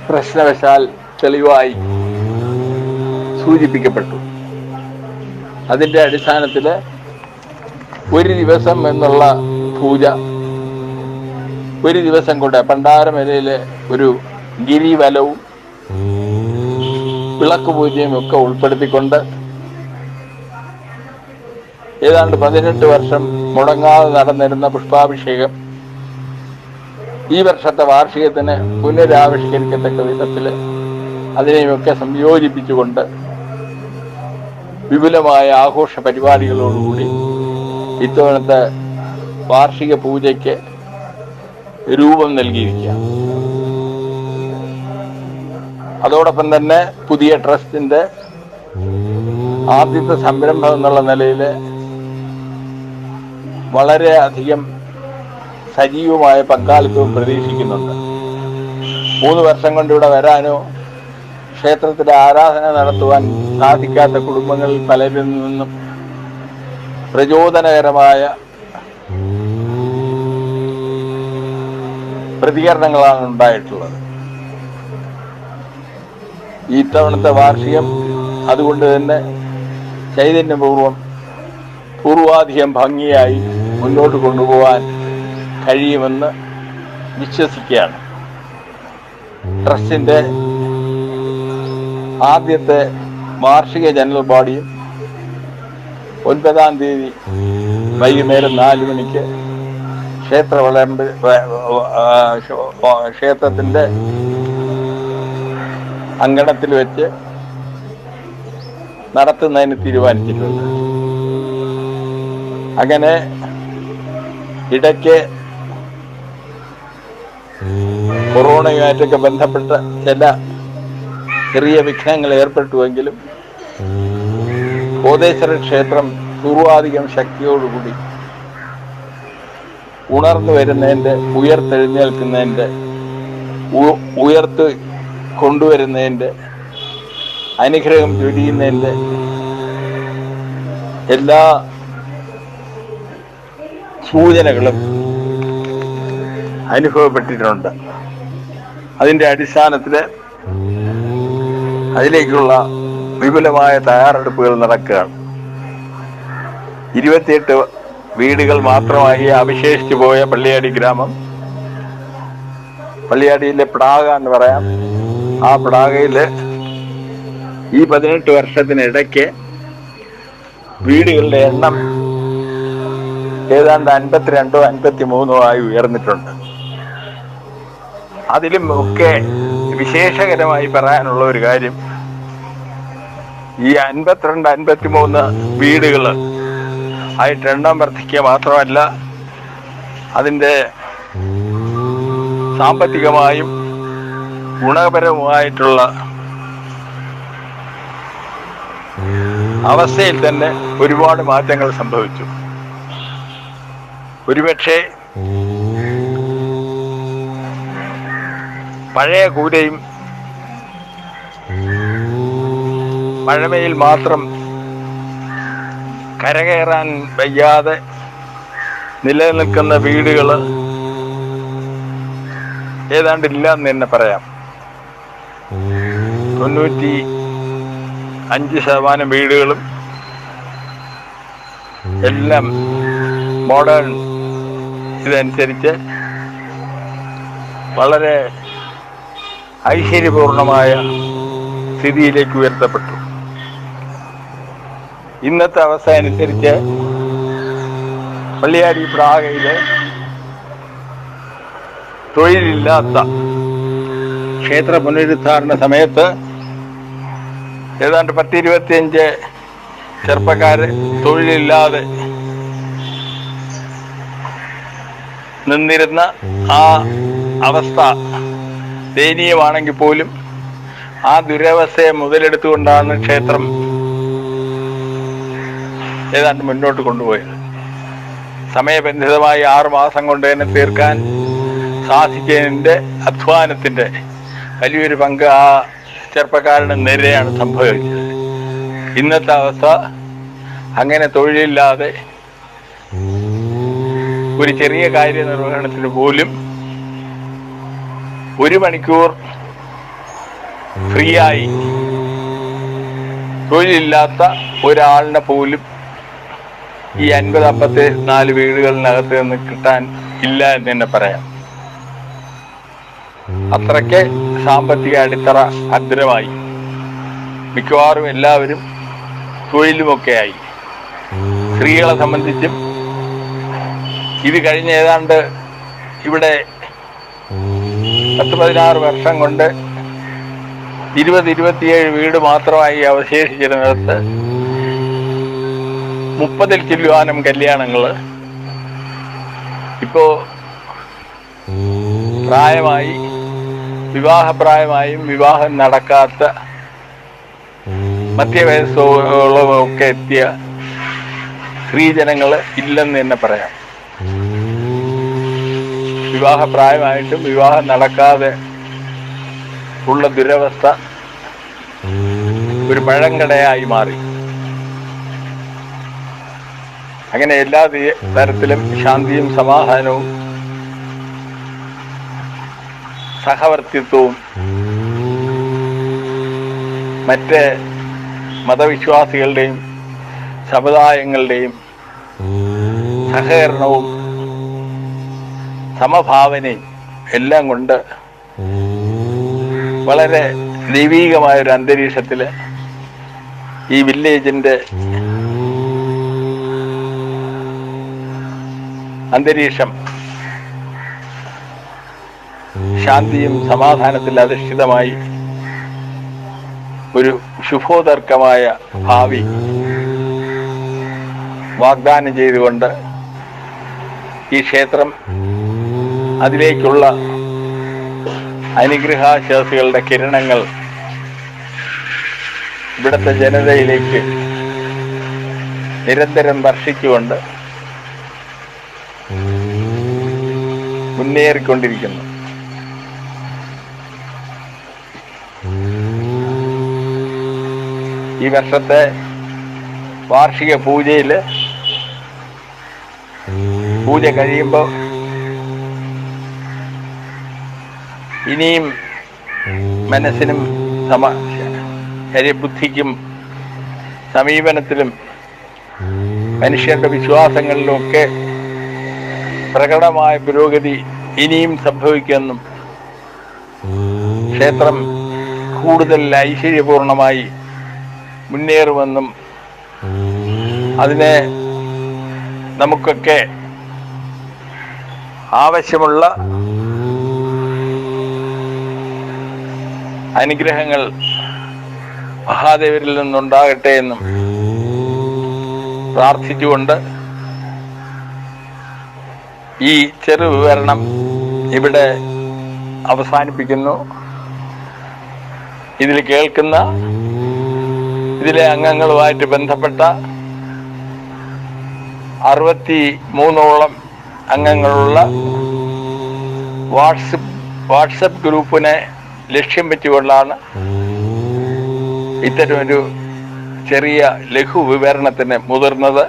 പ്രശ്നവശാൽ തെളിവായി സൂചിപ്പിക്കപ്പെട്ടു. അതിന്റെ അടിസ്ഥാനത്തിൽ ഒരു ദിവസം എന്നുള്ള പൂജ ഒരു ദിവസം കൊണ്ട് പണ്ടാരമലയിലെ ഒരു ഗിരിവലവും വിളക്ക് പൂജയും ഒക്കെ ഉൾപ്പെടുത്തിക്കൊണ്ട് ഏതാണ്ട് പതിനെട്ട് വർഷം മുടങ്ങാതെ നടന്നിരുന്ന പുഷ്പാഭിഷേകം ഈ വർഷത്തെ വാർഷികത്തിന് പുനരാവിഷ്കരിക്കത്തക്ക വിധത്തിൽ അതിനെയൊക്കെ സംയോജിപ്പിച്ചുകൊണ്ട് വിപുലമായ ആഘോഷ പരിപാടികളോടുകൂടി ഇത്തവണത്തെ വാർഷിക പൂജയ്ക്ക് രൂപം നൽകിയിരിക്കുക അതോടൊപ്പം തന്നെ പുതിയ ട്രസ്റ്റിന്റെ ആദ്യത്തെ സംരംഭം എന്നുള്ള നിലയിൽ വളരെ അധികം സജീവമായ പങ്കാളിത്തവും പ്രതീക്ഷിക്കുന്നുണ്ട്. മൂന്ന് വർഷം കൊണ്ട് ഇവിടെ വരാനോ ക്ഷേത്രത്തിലെ ആരാധന നടത്തുവാൻ സാധിക്കാത്ത കുടുംബങ്ങളിൽ പലരിൽ നിന്നും പ്രചോദനകരമായ പ്രതികരണങ്ങളാണ് ഉണ്ടായിട്ടുള്ളത്. ഈ തവണത്തെ വാർഷികം അതുകൊണ്ട് തന്നെ ചൈതന്യപൂർവം പൂർവാധികം ഭംഗിയായി മുന്നോട്ട് കൊണ്ടുപോകാൻ കഴിയുമെന്ന് വിശ്വസിക്കുകയാണ്. ട്രസ്റ്റിന്റെ ആദ്യത്തെ വാർഷിക ജനറൽ ബോഡിയും ഒൻപതാം തീയതി വൈകുന്നേരം നാല് മണിക്ക് ക്ഷേത്ര വളമ്പ് ക്ഷേത്രത്തിന്റെ അങ്കണത്തിൽ വെച്ച് നടത്തുന്നതിന് തീരുമാനിച്ചിട്ടുണ്ട്. അങ്ങനെ ഇടയ്ക്ക് കൊറോണയുമായിട്ടൊക്കെ ബന്ധപ്പെട്ട ചില ചെറിയ വിഘ്നങ്ങൾ ഏർപ്പെട്ടുവെങ്കിലും കോതേശ്വര ക്ഷേത്രം പൂർവാധികം ശക്തിയോടുകൂടി ഉണർന്നു വരുന്നതിന്റെ ഉയർത്തെഴുന്നേൽക്കുന്നതിന്റെ ഉയർത്ത് കൊണ്ടുവരുന്നതിന്റെ അനുഗ്രഹം ചൊരിയുന്നതിന്റെ എല്ലാ സൂചനകളും അനുഭവപ്പെട്ടിട്ടുണ്ട്. അതിന്റെ അടിസ്ഥാനത്തിൽ അതിലേക്കുള്ള വിപുലമായ തയ്യാറെടുപ്പുകൾ നടക്കുകയാണ്. ഇരുപത്തിയെട്ട് വീടുകൾ മാത്രമായി അവശേഷിച്ചു പോയ പള്ളിയാടി ഗ്രാമം പള്ളിയാടിയിലെ പ്ലാഗ എന്ന് പറയാം ആ പടാകയിൽ ഈ പതിനെട്ട് വർഷത്തിനിടയ്ക്ക് വീടുകളുടെ എണ്ണം ഏതാണ്ട് അൻപത്തിരണ്ടോ അൻപത്തി മൂന്നോ ആയി ഉയർന്നിട്ടുണ്ട്. അതിലും ഒക്കെ വിശേഷകരമായി പറയാനുള്ള ഒരു കാര്യം ഈ അൻപത്തിരണ്ട് അൻപത്തിമൂന്ന് വീടുകൾ ആയിട്ട് എണ്ണം വർദ്ധിക്കുക മാത്രമല്ല അതിന്റെ സാമ്പത്തികമായും ഗുണപരവുമായിട്ടുള്ള അവസ്ഥയിൽ തന്നെ ഒരുപാട് മാറ്റങ്ങൾ സംഭവിച്ചു. ഒരുപക്ഷെ പഴയ കൂരയും മഴമയിൽ മാത്രം കരകയറാൻ വയ്യാതെ നിലനിൽക്കുന്ന വീടുകൾ ഏതാണ്ട് ഇല്ല എന്ന് തന്നെ പറയാം. തൊണ്ണൂറ്റി അഞ്ച് ശതമാനം വീടുകളും എല്ലാം മോഡേൺ ഇതനുസരിച്ച് വളരെ ഐശ്വര്യപൂർണമായ സ്ഥിതിയിലേക്ക് ഉയർത്തപ്പെട്ടു. ഇന്നത്തെ അവസ്ഥ അനുസരിച്ച് പള്ളിയാടി പ്രാഗയിലെ തൊഴിലില്ലാത്ത ക്ഷേത്ര പുനരുദ്ധാരണ സമയത്ത് ഏതാണ്ട് പത്തിരുപത്തിയഞ്ച് ചെറുപ്പക്കാര് തൊഴിലില്ലാതെ നിന്നിരുന്ന ആ അവസ്ഥ ദയനീയമാണെങ്കിൽ പോലും ആ ദുരവസ്ഥയെ മുതലെടുത്തുകൊണ്ടാണ് ക്ഷേത്രം ഏതാണ്ട് മുന്നോട്ട് കൊണ്ടുപോയത്. സമയബന്ധിതമായി ആറു മാസം കൊണ്ട് തന്നെ തീർക്കാൻ സാധിക്കുന്നതിന്റെ അധ്വാനത്തിന്റെ വലിയൊരു പങ്ക് ആ ചെറുപ്പക്കാരുടെ നിരയാണ് സംഭവിച്ചത്. ഇന്നത്തെ അവസ്ഥ അങ്ങനെ തൊഴിലില്ലാതെ ഒരു ചെറിയ കാര്യനിർവഹണത്തിന് പോലും ഒരു മണിക്കൂർ ഫ്രീ ആയി തൊഴിലില്ലാത്ത ഒരാളിനെ പോലും ഈ അൻപത് അമ്പത്തി നാല് വീടുകളിനകത്ത് നിന്ന് കിട്ടാൻ ഇല്ല എന്ന് തന്നെ പറയാം. അത്രയ്ക്ക് സാമ്പത്തിക അടിത്തറ ഭദ്രമായി മിക്കവാറും എല്ലാവരും തൊഴിലുമൊക്കെയായി. സ്ത്രീകളെ സംബന്ധിച്ചും ഇത് കഴിഞ്ഞ ഏതാണ്ട് ഇവിടെ പത്ത് പതിനാറ് വർഷം കൊണ്ട് ഇരുപത് ഇരുപത്തിയേഴ് വീട് മാത്രമായി അവശേഷിച്ചിരുന്നിടത്ത് മുപ്പതിൽ ചില്ലുവാനം കല്യാണങ്ങൾ ഇപ്പോ പ്രായമായി വിവാഹപ്രായമായും വിവാഹം നടക്കാത്ത മധ്യവയസ്സോളമൊക്കെ എത്തിയ സ്ത്രീജനങ്ങൾ ഇല്ലെന്ന് തന്നെ പറയാം. വിവാഹപ്രായമായിട്ടും വിവാഹം നടക്കാതെ ഉള്ള ദുരവസ്ഥ ഒരു പഴങ്കടയായി മാറി. അങ്ങനെ എല്ലാ തരത്തിലും ശാന്തിയും സമാധാനവും സഹവർത്തിത്വവും. മറ്റ് മതവിശ്വാസികളുടെയും സമുദായങ്ങളുടെയും സഹകരണവും സമഭാവനയും എല്ലാം കൊണ്ട് വളരെ ദൈവീകമായ ഒരു അന്തരീക്ഷത്തിൽ ഈ വില്ലേജിന്റെ അന്തരീക്ഷം ശാന്തിയും സമാധാനത്തിൽ അധിഷ്ഠിതമായി ഒരു ശുഭോതർക്കമായ ഭാവി വാഗ്ദാനം ചെയ്തുകൊണ്ട് ഈ ക്ഷേത്രം അതിലേക്കുള്ള അനുഗ്രഹാശ്വാസികളുടെ കിരണങ്ങൾ ഇവിടുത്തെ ജനതയിലേക്ക് നിരന്തരം വർഷിച്ചുകൊണ്ട് മുന്നേറിക്കൊണ്ടിരിക്കുന്നു. ഈ വർഷത്തെ വാർഷിക പൂജയിൽ പൂജ കഴിയുമ്പോൾ ഇനിയും മനസ്സിനും സമ ശരീരബുദ്ധിക്കും സമീപനത്തിലും മനുഷ്യരുടെ വിശ്വാസങ്ങളിലും ഒക്കെ പ്രകടമായ പുരോഗതി ഇനിയും സംഭവിക്കുമെന്നും ക്ഷേത്രം കൂടുതൽ ഐശ്വര്യപൂർണമായി മുന്നേറുമെന്നും അതിനെ നമുക്കൊക്കെ ആവശ്യമുള്ള അനുഗ്രഹങ്ങൾ മഹാദേവരിൽ നിന്നുണ്ടാകട്ടെ എന്നും പ്രാർത്ഥിച്ചുകൊണ്ട് ഈ ചെറു വിവരണം ഇവിടെ അവസാനിപ്പിക്കുന്നു. ഇതിൽ കേൾക്കുന്ന ഇതിലെ അംഗങ്ങളുമായിട്ട് ബന്ധപ്പെട്ട അറുപത്തി മൂന്നോളം അംഗങ്ങളുള്ള വാട്സപ്പ് വാട്സപ്പ് ഗ്രൂപ്പിനെ ലക്ഷ്യം വെച്ചുകൊണ്ടാണ് ഇത്തരമൊരു ചെറിയ ലഘു വിവരണത്തിന് മുതിർന്നത്.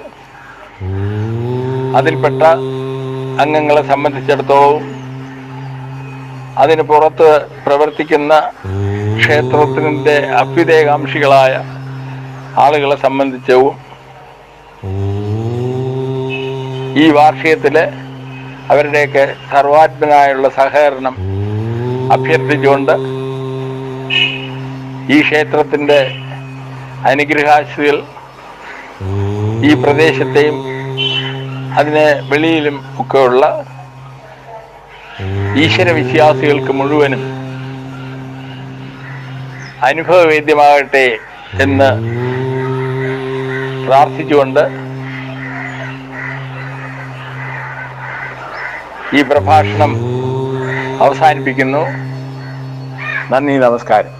അതിൽപ്പെട്ട അംഗങ്ങളെ സംബന്ധിച്ചിടത്തോളം അതിന് പുറത്ത് പ്രവർത്തിക്കുന്ന ക്ഷേത്രത്തിന്റെ അഭ്യുദയകാംക്ഷികളായ ആളുകളെ സംബന്ധിച്ചവും ഈ വാർഷികത്തിൽ അവരുടെയൊക്കെ സർവാത്മനായുള്ള സഹകരണം അഭ്യർത്ഥിച്ചുകൊണ്ട് ഈ ക്ഷേത്രത്തിന്റെ അനുഗ്രഹാശികൾ ഈ പ്രദേശത്തെയും അതിന് വെളിയിലും ഒക്കെയുള്ള ഈശ്വര വിശ്വാസികൾക്ക് മുഴുവനും അനുഭവവേദ്യമാകട്ടെ എന്ന് പ്രാർത്ഥിച്ചുകൊണ്ട് ഈ പ്രഭാഷണം അവസാനിപ്പിക്കുന്നു. നന്ദി നമസ്കാരം.